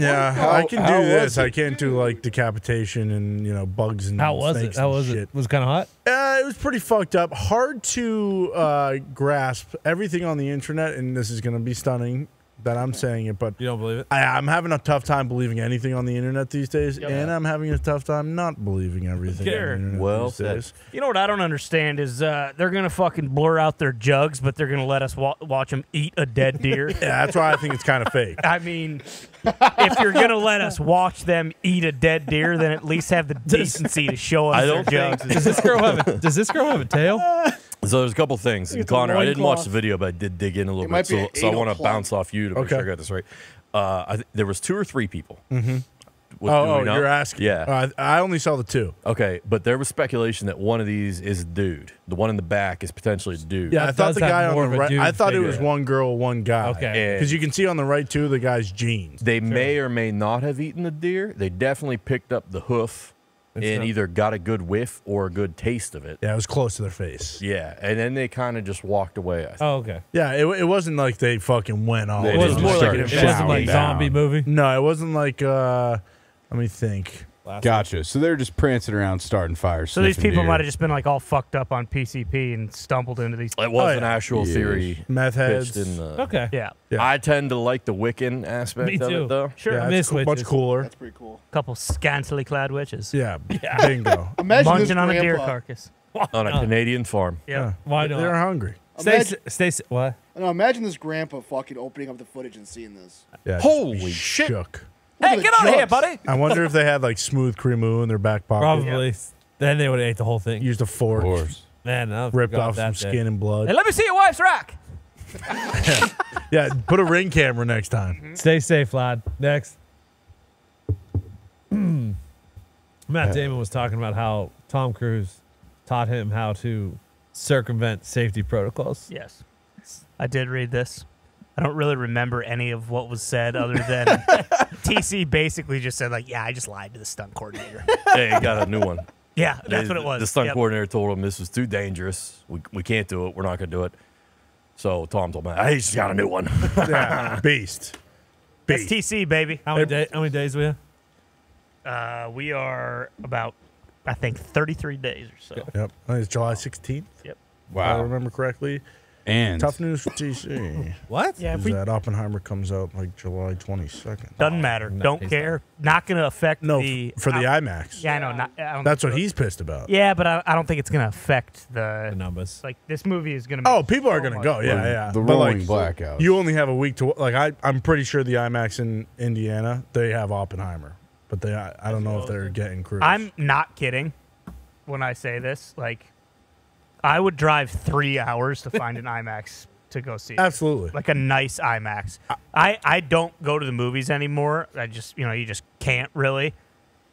yeah, How- I can how do this. was I can't do like decapitation and you know bugs and How was it? snakes How and was shit. it? Was kind of hot? Uh, it was pretty fucked up. Hard to uh, grasp everything on the internet, and this is going to be stunning that I'm saying it, but You don't believe it? I, I'm having a tough time believing anything on the internet these days, and I'm having a tough time not believing everything on Sure. the internet Well these said. days. You know what I don't understand is uh, they're gonna fucking blur out their jugs, but they're gonna let us wa- watch them eat a dead deer. Yeah, that's why I think it's kind of fake. I mean, if you're gonna let us watch them eat a dead deer, then at least have the decency to show us I their don't think- jugs. Does this girl have a Does this girl have a tail? So there's a couple things. It's Connor, I didn't watch the video, but I did dig in a little It bit. So, so I want to bounce off you to make Okay. sure I got this right. Uh, I th- there was two or three people. Mm-hmm. oh, oh, you're asking? Yeah. Uh, I only saw the two. Okay, but there was speculation that one of these is a dude. The one in the back is potentially a dude. Yeah, I thought the guy on the right. I thought it was one girl, one guy. Okay. because you can see on the right two of the guy's jeans. They may or may not have eaten the deer. They definitely picked up the hoof It's and not- either got a good whiff or a good taste of it. Yeah, it was close to their face. Yeah, and then they kind of just walked away. I think. Oh, okay. Yeah, it, it wasn't like they fucking went all. They It over just wasn't the more like started it wasn't like shouting zombie movie. No, it wasn't like. uh Let me think. Gotcha. So they're just prancing around, starting fires. So these people might have just been like all fucked up on PCP and stumbled into these. It was Oh, an actual Yes. theory Meth heads. pitched in the. Okay. Yeah, Yeah. I tend to like the Wiccan aspect Me of it, though. sure. Yeah, I it's co- much cooler. That's pretty cool. couple scantily clad witches Yeah, yeah. bingo. Imagine munching this on a deer carcass. On a Canadian farm. Yeah. Why not? They're hungry. Stay, Imagine, stay, what? no, imagine this grandpa fucking opening up the footage and seeing this. Yeah, Holy shit. Shook. Look Hey, get out of here, buddy! I wonder if they had like smooth cremu in their back pocket. Probably. Then they would have ate the whole thing. Used a fork, Of course. Man, I ripped off some that day. skin and blood. Hey, let me see your wife's rack. Yeah, put a ring camera next time. Mm-hmm. Stay safe, lad. Next. Matt Damon was talking about how Tom Cruise taught him how to circumvent safety protocols. Yes, I did read this. I don't really remember any of what was said other than TC basically just said like, "Yeah, I just lied to the stunt coordinator." hey, he got a new one. yeah, that's They- what it was. The stunt Yep. coordinator told him this was too dangerous. We, we can't do it. We're not going to do it. So Tom told me, hey, he's got a new one. Yeah, beast. That's TC, baby. How many, day, how many days we have? Uh, we are about, I think, 33 days or so. Yep. I think it's July 16th. Yep. If I remember correctly. And Tough news for TC. What? Yeah, if is we, that Oppenheimer comes out like July 22nd. Doesn't matter. no, Don't care. Not going to affect No, the. f- for the I- IMAX. Yeah, I know. Not, I don't That's what he's pissed about. Yeah, but I, I don't think it's going to affect The the. numbers. Like, this movie is going to Oh, people are going to go. Yeah, the- yeah. the But, rolling like, blackout. You only have a week to like. I I'm pretty sure the IMAX in Indiana they have Oppenheimer, but they I, I don't know if they're getting Cruise. I'm not kidding when I say this. Like, I would drive three hours to find an IMAX to go see. it. absolutely. Like a nice IMAX. I, I don't go to the movies anymore. I just, you know, you just can't really.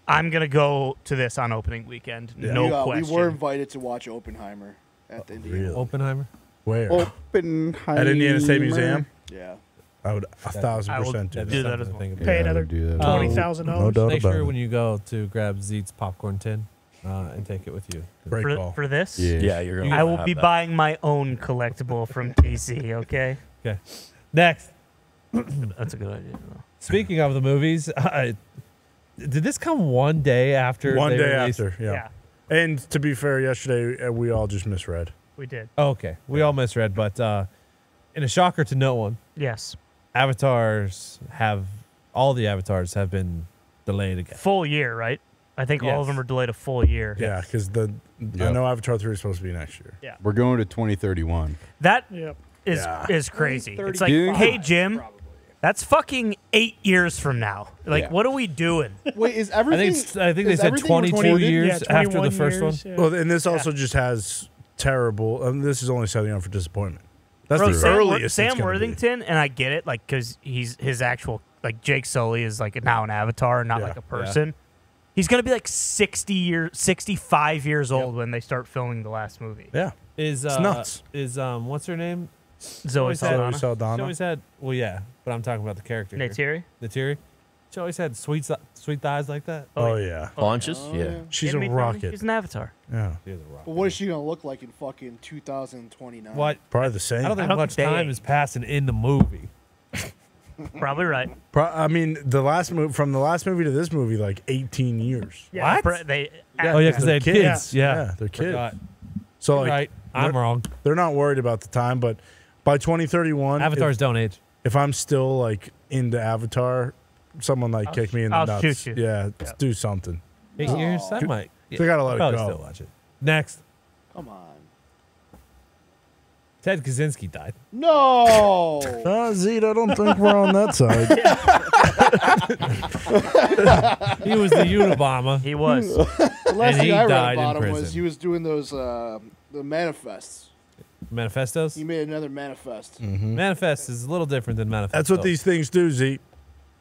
I'm going to go to this on opening weekend. No we, uh, we were invited to watch Oppenheimer at the Indiana. really? Oppenheimer. Where Oppenheimer. at Indiana State Museum? Yeah. I would a thousand I will percent do do that. that as well. pay Yeah, I another would do that. twenty thousand No dollars. doubt Make sure it. when you go to grab Zeet's popcorn tin uh, and take it with you. Great For, call. for this, Yeah. Yeah, you're gonna. I will have be that. buying my own collectible from TC, okay? Okay. Next. That's a good idea. Speaking of the movies, uh, did this come one day after? One they day released- after, yeah. And to be fair, yesterday uh, we all just misread. we did. Oh, okay, we all misread, but uh, in a shocker to no one, Yes. avatars have all the avatars have been delayed again. Full year, right? I think all of Yes. them are delayed a full year. Yeah, because the I Yep. know Avatar three is supposed to be next year. Yeah. We're going to 2031. That Yep. is Yeah. is crazy. It's 35 like, hey Jim, Probably. that's fucking eight years from now. Like, Yeah. what are we doing? Wait, is I everything? think it's- I think they is said everything 22 recorded? years Yeah, after the 21 first years, one. yeah. Well, and this also just has terrible. And this is only setting up for disappointment. That's Bro, the Sam, Wor- earliest. it's Sam gonna be. Worthington, and I get it, like, because he's his actual like Jake Sully is like now an avatar, not Yeah. like a person. He's gonna be like sixty years, sixty-five years old when they start filming the last movie. Yeah, Is uh, It's nuts. Is um, what's her name? Zoe always had- Saldana, She Saldana. always had. Well, yeah, but I'm talking about the character. here. Neytiri. Natiri. She always had sweet, si- sweet thighs like that. Oh yeah, Launches? Oh, yeah. yeah. she's a Kidding me, Tommy? rocket. He's an avatar. Yeah, She is a rock. But what is she gonna look like in fucking 2029? What? probably the same. I don't think I don't much think they- time is passing in the movie. Probably right. Pro- I mean, the last movie from the last movie to this movie, like 18 years. Yeah, What? pr- They. oh yeah, because they They're had kids. Yeah, Yeah, they're kids. Forgot. So like, right. I'm they're- wrong. they're not worried about the time, but by 2031, Avatars If, don't age. if I'm still like into Avatar, someone like I'll kick me in the I'll nuts. shoot you. Yeah, Yeah. do something. Eight years. I might. They gotta let it probably go. still watch it. Next, Come on. Ted Kaczynski died. No. Uh, Zeke, I don't think we're on that side. He was the Unabomber. He was. the last And thing he I read died in about him was he was doing those uh, the manifests. Manifestos. He made another manifest. Manifest is a little different than manifest. That's what these things do, Zeke.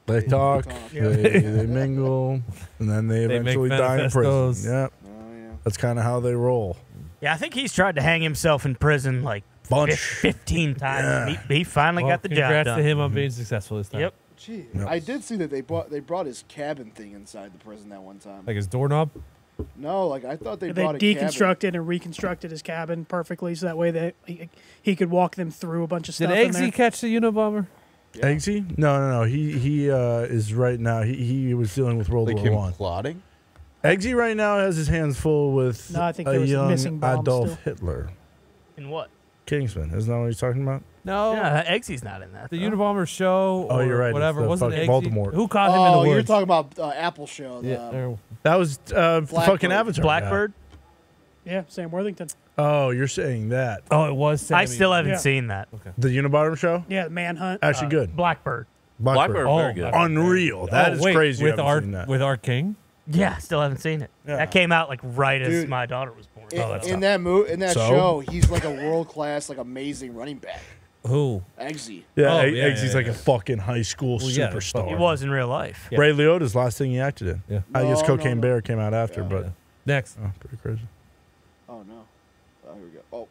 They talk, talk. they, they mingle, and then they They eventually die in prison. Yeah, Oh yeah. that's kind of how they roll. Yeah, I think he's tried to hang himself in prison like Bunch. fif- 15 times. Yeah. He, he finally Well, got the job congrats done. to him on being successful this time. Yep. Gee, Yep. I did see that they brought they brought his cabin thing inside the prison that one time. Like his doorknob. no, like I thought they, They brought a cabin. deconstructed and reconstructed his cabin perfectly, so that way that he, he could walk them through a bunch of Did stuff. in there. Eggsy catch the Unabomber? Yeah. Eggsy? No, no, no. He he uh, is right now. He he was dealing with World Like War him One. plotting? Eggsy right now has his hands full with No, I think a there was a young missing bomb Adolf still. Hitler. In what? Kingsman, isn't that what he's talking about? No. Yeah, Eggsy's not in that. The though. Unabomber show. Oh, you're right, it's Whatever. the Wasn't fucking Eggsy? Voldemort. Who caught him Oh, in the Oh, woods? you're talking about uh, Apple Show. the, yeah. or- That was uh, Blackbird. fucking Avatar. Blackbird. Yeah, Sam Worthington. Oh, you're saying that Oh, it was. I still haven't Yeah. seen that. the Unabomber show? Yeah, Manhunt. Actually, Uh, good. Blackbird. Blackbird, Oh, very good. my- Unreal. That oh, is wait, crazy. you With haven't our seen that. with our king. Yeah, still haven't seen it. Yeah. That came out like right as Dude. my daughter was born. Oh, in, Oh, that's in that mo- in that So? show, he's like a world class, like amazing running back. Who? Eggsy. yeah, Oh, Egg- yeah, Eggsy's yeah, like yeah. a fucking high school Well, yeah, superstar. He was in real life. Yeah. Ray Liotta's last thing he acted in. Yeah. I guess No, Cocaine no, no. Bear came out after, Yeah. but Yeah. Next. oh, pretty crazy. Oh no. Oh, here we go. Oh,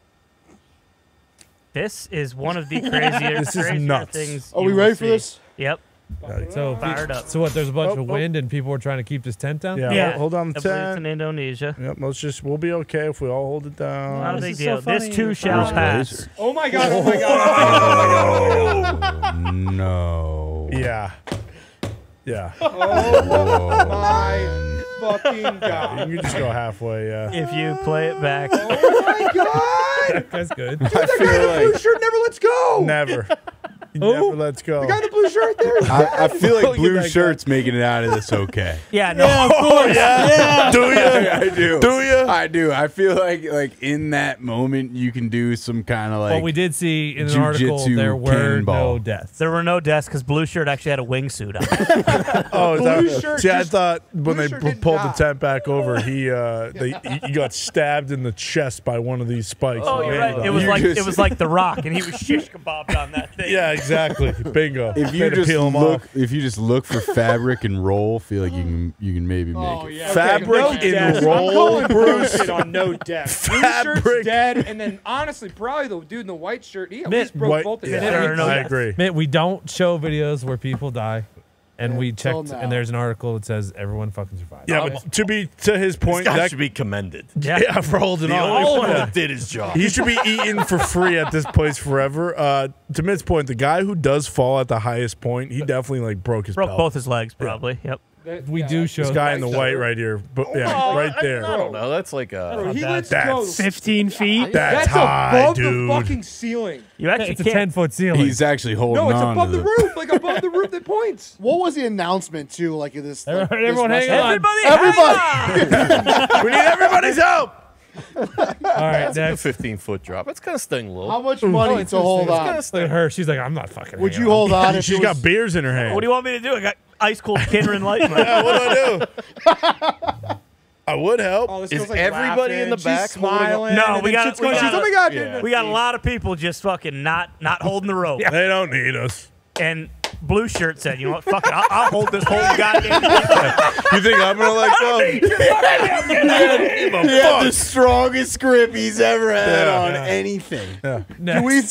This is one of the crazier, This is crazier nuts. things. are you we will ready for see. this? Yep. So Fired up. So what? There's a bunch Oh, of oh. wind and people were trying to keep this tent down. Yeah, Yeah. Hold, hold on I the believe it's in. Indonesia. Yep, let's just we'll be okay if we all hold it down. Not a this big is so deal. this too shall Where's pass. Oh my god! Oh my oh. god! Oh my god! Oh no. Whoa. Yeah. Yeah. Oh my fucking You god! can just go halfway. Yeah. If you play it back, Oh my god! That's good. I That guy in the blue like shirt never lets go. Never. He never lets go. The guy in the blue shirt there. I, I feel Look like at blue that guy. shirts making it out of this okay. yeah, no. Oh yeah. Do you? I do. Do you? I do. I feel like like in that moment you can do some kind of like Well, we did see in an article jujitsu there were cannonball. no deaths. There were no deaths because Blue Shirt actually had a wingsuit on. Oh, is Blue that, shirt see, I just- thought when blue they shirt pu- didn't pulled the die. tent back over, he uh, they, he- he got stabbed in the chest by one of these spikes. Oh, you're right. It was You like just- it was like The Rock, and he was shish kebabbed on that thing. Yeah, exactly. Bingo. if you Had to just peel 'em look off. if you just look for fabric and roll, feel like you can you can maybe oh, make Oh it. yeah. Fabric no in deaths. roll. I'm calling bullshit on no death. Blue Fabric. shirt's dead, and then honestly, probably the dude in the white shirt, he at Mitt, least broke White- both of yeah, his There are legs. I agree. Man, we don't show videos where people die, and Yeah, we checked, and there's an article that says everyone fucking survived. Yeah, but to be to his This point, guy that should be commended. Yeah. yeah, for holding The on. only one that did his job. He should be eating for free at this place forever. Uh, to Mitt's point, the guy who does fall at the highest point, he definitely like broke his Broke pelvis. both his legs, probably. Yep. That- We yeah, do show This guy in the Nice. white right here, but yeah, Oh, right I- there. I, don't know. That's like a Bro, he That's- that's- 15 feet. That's, That's high, above dude. the fucking ceiling. You actually it's a can't. ten foot ceiling. He's actually holding No, it's on above to the roof, like above the roof that points. What was the announcement too? Like of this. Like, Everyone- everyone this hang on. Everybody, Everybody. we need everybody's help. All right, that's like a next. 15 foot drop. It's kind of sting a little. How much money oh, to hold on? Look at her. She's like, I'm not fucking. Would hanging you on." hold on if She's it got was, beers in her hand. What do you want me to do? I got ice cold Kirin Light. in my- Yeah, what do I do? I would help. Oh, this Is feels like everybody in the laughing. back She's holding up- smiling. No, and we then gotta- shit's going, we she's, gotta- oh my god, yeah. we got a lot of people just fucking not not holding the rope. They don't need us. And blue shirt said, "You know what? Fuck it. I'll, I'll hold this whole goddamn." thing." You think I'm gonna let go? He had the strongest grip he's ever had Yeah. on Yeah. anything. do we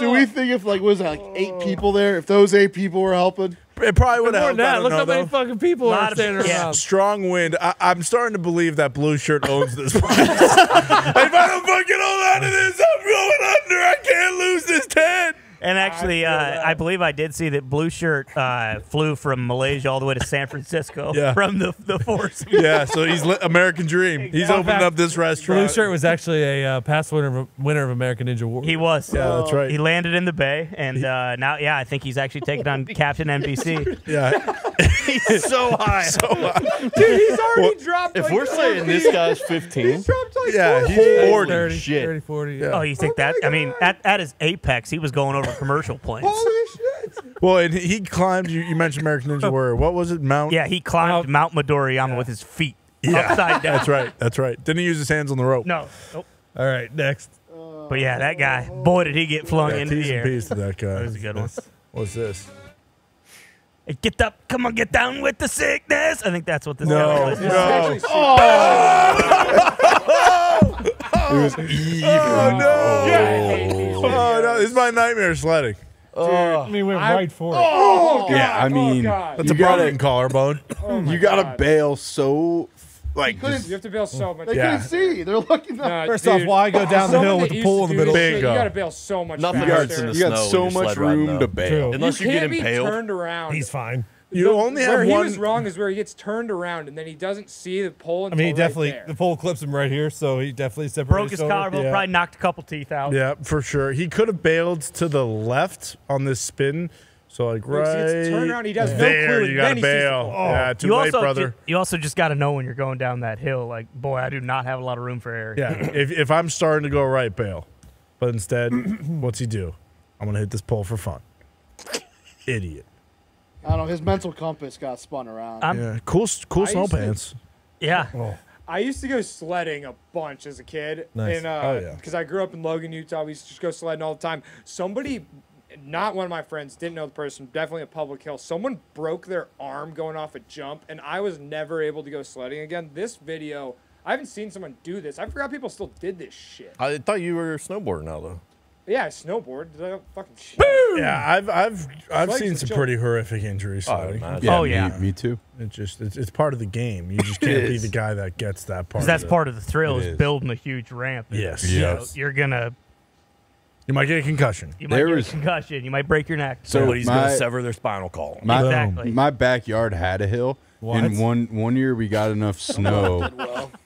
do we think if like was it like eight oh. people there? If those eight people were helping, It probably would More have than that, look how many fucking people Lot are of- standing yeah. around. Strong wind. I, I'm starting to believe that blue shirt owns this place. if I don't fucking hold on to this, I'm going under. I can't lose this tent. And actually, uh, I believe I did see that blue shirt uh, flew from Malaysia all the way to San Francisco Yeah. from the the force. Yeah, so he's li- American Dream. He's Exactly. opening up this restaurant. Blue restaurant. shirt was actually a uh, past winner of, winner of American Ninja Warrior. He was. Yeah, that's right. He landed in the Bay, and uh, now, yeah, I think he's actually taking on Captain NBC. Yeah, He's so high. Dude, he's already dropped. if like, we're saying this guy's 15, He's dropped like yeah, four he's holes. 40. 30, shit. 30, 40. Yeah. Yeah. Oh, you think that? I mean, at, at his apex, he was going over commercial planes. Holy shit. Well, and he climbed. You, you mentioned American Ninja Warrior. What was it? Mount. Yeah, he climbed Mount Midoriyama with his feet Yeah. upside down. That's right. That's right. Didn't he use his hands on the rope? No, nope. All right, next. But yeah, that guy, boy, did he get flung Yeah, into the air. P's to that guy. That was a good one. What's this? Hey, Get up, come on, get down with the sickness. I think that's what this No, guy was. This is no. actually oh. super- It was even. Oh no! Yeah, I hate these Oh no! This is my nightmare sledding. I mean, we went I- right for it. Oh, oh, God. Yeah, I oh, mean, God. That's You a gotta- broken collarbone. Oh, my You gotta God. bail so like just- You have to bail so much. they Yeah. couldn't see. They're looking up. Nah, First dude, off, why go down the someone hill that with the used pool to in the middle? this shit, Bingo. You gotta bail so much Nothing faster. hurts in the you got snow so when you're much sled riding, room though. to bail. True. Unless you you, get can't be impaled. turned around. He's fine. You only have Where one. he was wrong is where he gets turned around and then he doesn't see the pole. I mean, he right definitely there. the pole clips him right here, so he definitely separated. Broke his shoulder. collarbone, Yeah. probably knocked a couple teeth out. Yeah, for sure. He could have bailed to the left on this spin. So like Look, see, right it's turned around, he has no there, clue, you and gotta then he sees the bail. pole. Yeah, oh. too you late, also brother. ju- you also just got to know when you're going down that hill. Like, boy, I do not have a lot of room for error. Yeah, if if I'm starting to go right, bail. But instead, what's he do? I'm gonna hit this pole for fun. Idiot. I don't know. His mental compass got spun around. I'm- Yeah, cool, cool I snow used to- pants. Yeah. I used to go sledding a bunch as a kid. Nice. And, uh, Oh, yeah. Because I grew up in Logan, Utah. We used to just go sledding all the time. Somebody, not one of my friends, didn't know the person, definitely a public hill. Someone broke their arm going off a jump, and I was never able to go sledding again. This video, I haven't seen someone do this. I forgot people still did this shit. I thought you were snowboarding now, though. Yeah, I snowboard. Did I fucking shit. Yeah, I've I've I've Sledding's seen a some joke. pretty horrific injuries. Oh, I imagine. Yeah, Oh, me- yeah. me, too. It just it's, it's part of the game. You just can't be the guy that gets that part. Because that's of it. part of the thrill It is is. building a huge ramp. Yes. You know, Yes. you're gonna You might get a concussion. You might There get was- a concussion. You might break your neck. Somebody's my- gonna sever their spinal column. My, Exactly. my backyard had a hill. What? And one one year we got enough snow.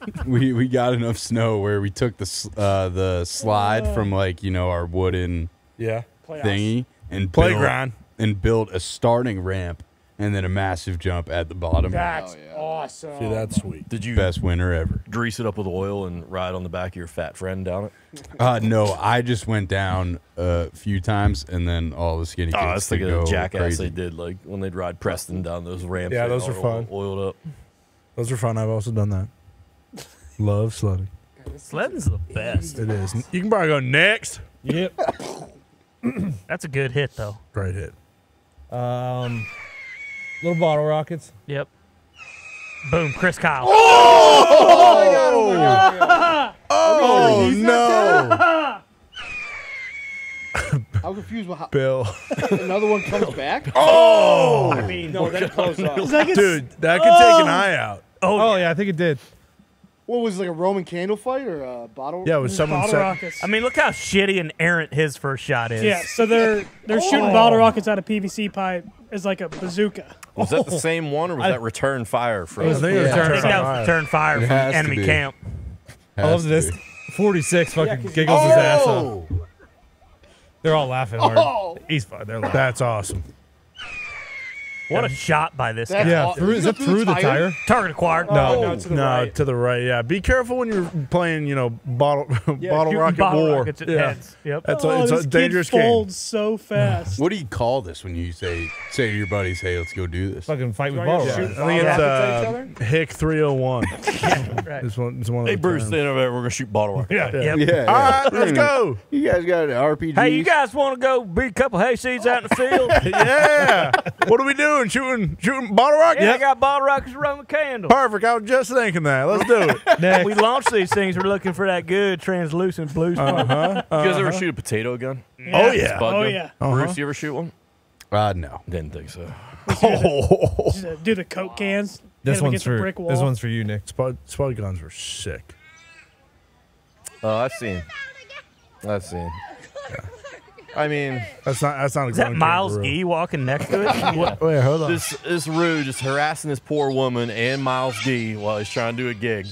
we we got enough snow where we took the uh, the slide from like you know our wooden Yeah. thingy and Playground. built, and built a starting ramp and then a massive jump at the bottom. That's awesome. See, that's sweet. Did you Best winter ever. grease it up with oil and ride on the back of your fat friend down it? Uh, no, I just went down a few times and then all the skinny kids Oh, I was to thinking go of the jackass crazy. they did, like when they'd ride Preston down those ramps. Yeah, those are fun. Oiled up. Those are fun. I've also done that. Love sledding. Sledding's the best. It is. You can probably go next. Yep. That's a good hit, though. Great hit. Um, little bottle rockets. Yep. Boom, Chris Kyle. Oh Oh no, I'm confused with how Bill. another one comes back. Oh! I mean, No, then it blows oh, up. It's like it's, Dude, that could take an oh! eye out. Oh, yeah, I think it did. What was it, like a Roman candle fight or a bottle? Yeah, it was someone bottle said. rockets. I mean, look how shitty and errant his first shot is. yeah, so they're they're shooting oh. bottle rockets out of PVC pipe as like a bazooka. Was that the oh. same one, or was I- that return fire I from? think it was I turn think that fire. was turn fire It from has to enemy be. camp. I love to this. be. 46 fucking 'cause- giggles his ass oh! off. Oh, They're all laughing hard. Oh. He's fine. They're laughing. that's awesome. What a shot by this That's guy. Yeah, aw- through, is Is it it through the tire? Target acquired. No. no, to the no, right. to the right. Yeah, be careful when you're playing. You know, bottle bottle Shooting rocket bottle war. rockets at yeah, heads. Yep. that's oh, a, it's this a kid dangerous game. folds so fast. What do you call this when you say say to your buddies, "Hey, let's go do this"? Fucking fight with Do I bottle gotta shoot rockets. I think it's rockets at uh, other? Hick 301. right. It's one. It's one of Hey the Bruce, terms. stand over there. We're gonna shoot bottle rockets. Yeah. Yep. Yeah. All right, let's go. You guys got RPGs? Hey, you guys want to go beat a couple hayseeds out in the field? yeah. What are we doing? Shooting shooting bottle rockets? yeah, I got bottle rockets around the candle. Perfect. I was just thinking that. Let's do it. Next. We launched these things. We're looking for that good translucent blue smoke. Uh-huh. Did you guys ever shoot a potato gun? Oh yeah. Oh gun? yeah. Bruce, you ever shoot one? Uh, no. Didn't think so. Just, uh, do the coke cans. This one's for brick wall. this one's for you, Nick. Spud, spud guns were sick. Oh, I've seen. I've seen. I mean, That's not. That's not a Is that gun Miles kangaroo. Gee walking next to it? What? Wait, hold on. this this Roo just harassing this poor woman and Miles D while he's trying to do a gig.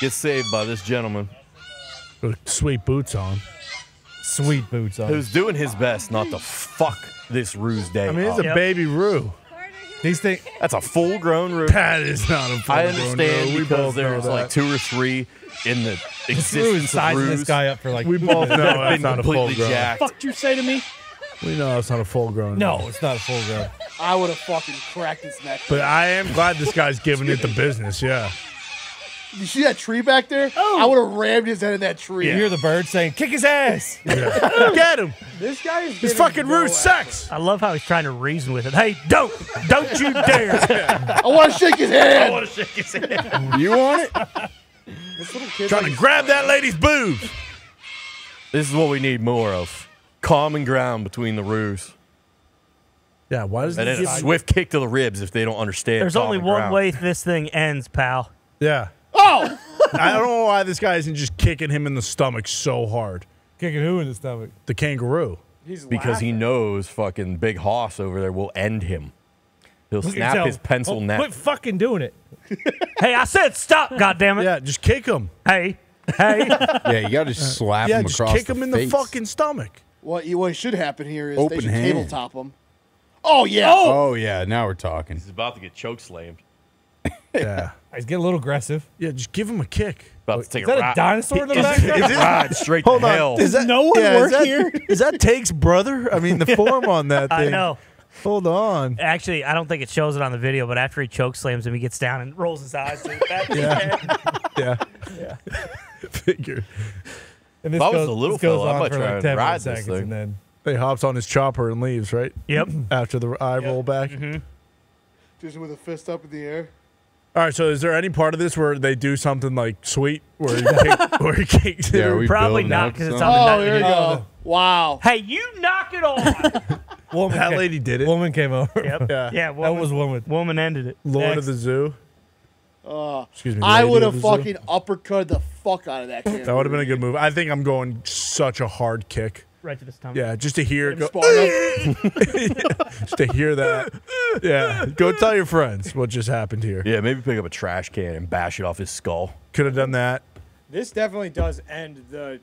Gets saved by this gentleman With sweet boots on. Sweet boots on. who's doing his best not to fuck this Roo's day. I mean, it's up. a Yep. baby Roo. These things. That's a full grown Rue. That is not a full-grown understand Roo. We because both know there's that. like two or three in the Drew is existence of sizing this guy up for like. We both know that's been not a full completely grown. jacked. Fuck you say to me? We know that's not a full grown. No, it's not a full grown. I would have fucking cracked his neck. But I am glad this guy's giving it the business. Yeah. you see that tree back there? Oh. I would have rammed his head in that tree. You hear the bird saying, "Kick his ass." Get him. This guy is This getting fucking no rude sex. I love how he's trying to reason with it. Hey, don't, don't you dare! I want to shake his hand. I want to shake his hand. You want it? This little kid Trying to grab that lady's boobs. This is what we need more of. Common ground between the Roos. Yeah. Why does And he then a swift kick to the ribs if they don't understand. There's only one ground. way this thing ends, pal. Yeah. Oh, I don't know why this guy isn't just kicking him in the stomach so hard. Kicking who in the stomach? The kangaroo. He's Because he knows fucking Big Hoss over there will end him. He'll snap his pencil Oh, neck. Quit fucking doing it. Hey, I said stop, goddammit. Yeah. Just kick him. Hey, hey. Yeah, you got to just slap Yeah. him Just across kick him in face. the fucking stomach. what, you, what should happen here is Open they should hand. tabletop him. Oh yeah. Oh, oh yeah, now we're talking. He's about to get choke slammed. Yeah. He's getting a little aggressive. Yeah. Just give him a kick. About to take Is that a dinosaur in the background? ride straight Hold to on. hell. Is that no one yeah, is work that- here? Is that Take's brother? I mean, the form on that thing. I know. Hold on. Actually, I don't think it shows it on the video, but after he choke slams him, he gets down and rolls his eyes to the back of his head. Yeah. Yeah. Figure. And this If I was goes, a little this goes fella, I on might for try like and 10 ride this seconds, thing. and then He hops on his chopper and leaves, right? Yep. After the eye roll back. Mm-hmm. Just with a fist up in the air. All right, so is there any part of this where they do something like sweet, where he, kick, where he kicks Yeah, it? Probably building not up because it's something? on the Oh, night. here we go. Wow. Hey, you knock it off. woman That came, lady did it. woman came over. yep. Yeah. Yeah. that was woman. woman ended it. Lord Next. of the Zoo. Uh, Excuse me. I would have the zoo. fucking uppercut the fuck out of that. That would have been a good move. I think I'm going such a hard kick. Right to the stomach. Yeah, just to hear it go, just to hear that. Yeah, go tell your friends what just happened here. Yeah, maybe pick up a trash can and bash it off his skull. Could have done that. This definitely does end the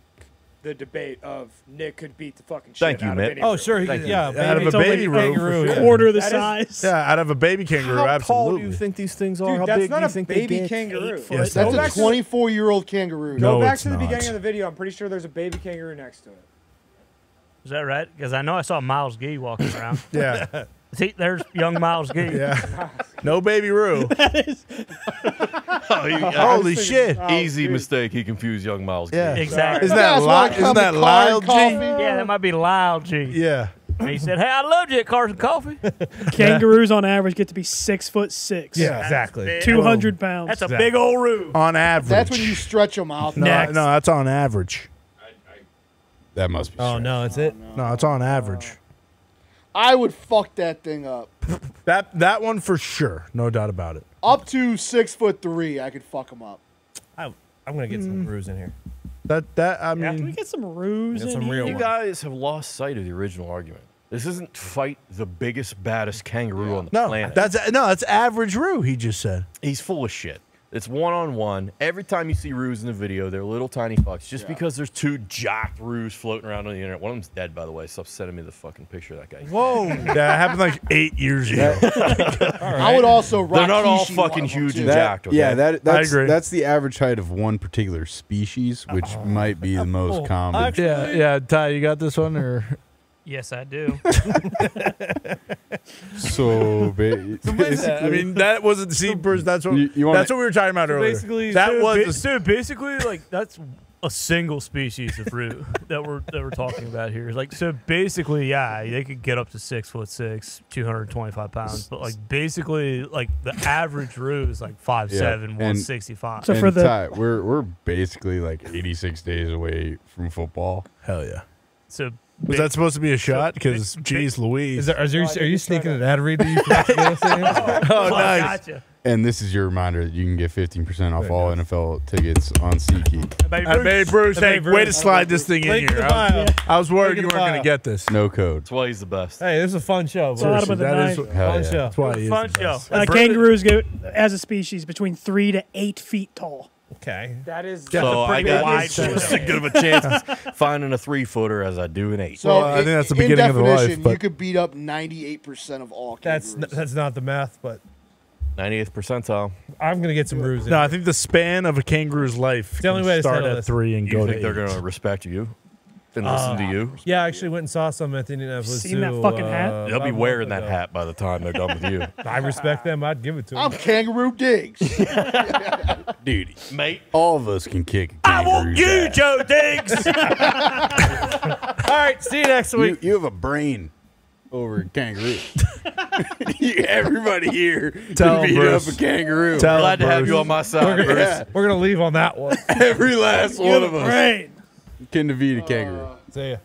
the debate of Nick could beat the fucking shit Thank you, out Mitt. of any Oh, Roo. sure. He Thank could, you. yeah. Out of a baby room, for kangaroo. sure. yeah. Quarter the That is- size. Yeah, out of a baby kangaroo, How absolutely. tall do you think these things are? Dude, How that's big not do you a think baby get? kangaroo. Eight foot. Yes, That's a to- 24 year old kangaroo. No, Go back it's to the not. beginning of the video. I'm pretty sure there's a baby kangaroo next to it. Is that right? Because I know I saw Miles Gee walking around. Yeah, See, there's young Miles Gee. yeah. No baby Roo. Oh, he- Holy shit. Easy dude. mistake. He confused young Miles. Yeah. Gee. Exactly. Isn't that Guys li- Isn't that Lyle Card G? Yeah, that might be Lyle G. Yeah. And he said, "Hey, I love you at Carson Coffee." Kangaroos on average get to be six foot six. Yeah, exactly. big. Two hundred pounds. That's a Exactly. big old roo. On average. That's when you stretch them out. No, Next. no, that's on average. That must be. Oh strange. no, it's it. No, it's on average. I would fuck that thing up. That that one for sure, no doubt about it. Up to six foot three, I could fuck him up. I, I'm gonna get some hmm. brews in here. That that I Yeah. Can we get some roos Get in some here? real You one. guys have lost sight of the original argument. This isn't fight the biggest, baddest kangaroo on the no, planet. that's no, that's average Roo. He just said. He's full of shit. It's one on one. Every time you see roos in the video, they're little tiny fucks. Just because there's two jacked roos floating around on the internet. One of them's dead, by the way. Stop sending me the fucking picture of that guy. Whoa, that happened like eight years ago. I would also rock They're not all fucking huge too. and jacked. Okay? Yeah, that that's agree. that's the average height of one particular species, which uh, might be the uh, most oh, common. actually- yeah, yeah. Ty, you got this one or? Yes, I do. so ba- Yeah, I mean, that wasn't see, Bruce. That's what You- you wanna- that's what we were talking about earlier. basically- that so, was ba- the- so basically like that's a single species of root that we're that we're talking about here. Like so basically, yeah, they could get up to six foot six, two hundred twenty five pounds, but like basically like the average root is like five Yeah, seven, one sixty five. So and for the- Ty, we're we're basically like 86 days away from football. hell yeah. So Was that supposed to be a shot? Because, geez, Louise. Is there, is there, No, I are you sneaking kinda- an ad read you forgot to get us in? oh, oh, nice. gotcha. And this is your reminder that you can get 15% off all. NFL tickets on SeatGeek. Baby I Bruce. made Bruce. Hey, Hey, Bruce. way to slide this thing in Link in here. I was. I was worried you weren't going to get this. No code. That's why he's the best. Hey, this is a fun show. Bottom of the That night. is- Hell Fun yeah. show. That's why he is Fun the show. best. Uh, kangaroos go as a species between three to eight feet tall. Okay. That is So I pretty got wide just as good of a chance as finding a three footer as I do an eight. So Well, I in- think that's the in beginning of the life, definition, but- you could beat up 98% of all That's kangaroos. that's not the math, but 98th percentile. I'm gonna get some brews in. No, I think the span of a kangaroo's life the only can way to start settle at this. three and You go think to they're eight. going to respect you and listen to you? Yeah, I actually went and saw some at the Indianapolis Seen that Zoo, fucking uh, hat? They'll be a month wearing that ago. hat by the time they're done with you. I respect them. I'd give it to them. I'm. Kangaroo Diggs. Dude, Mate. all of us can kick I want you, ass. Joe Diggs. All right, see you next week. You, you have a brain over kangaroo. Everybody here Tell can beat Bruce. up a kangaroo. Tell Glad to have you on my side, Bruce. Yeah, We're gonna leave on that one. every last one of us Right. Can defeat a kangaroo. See ya.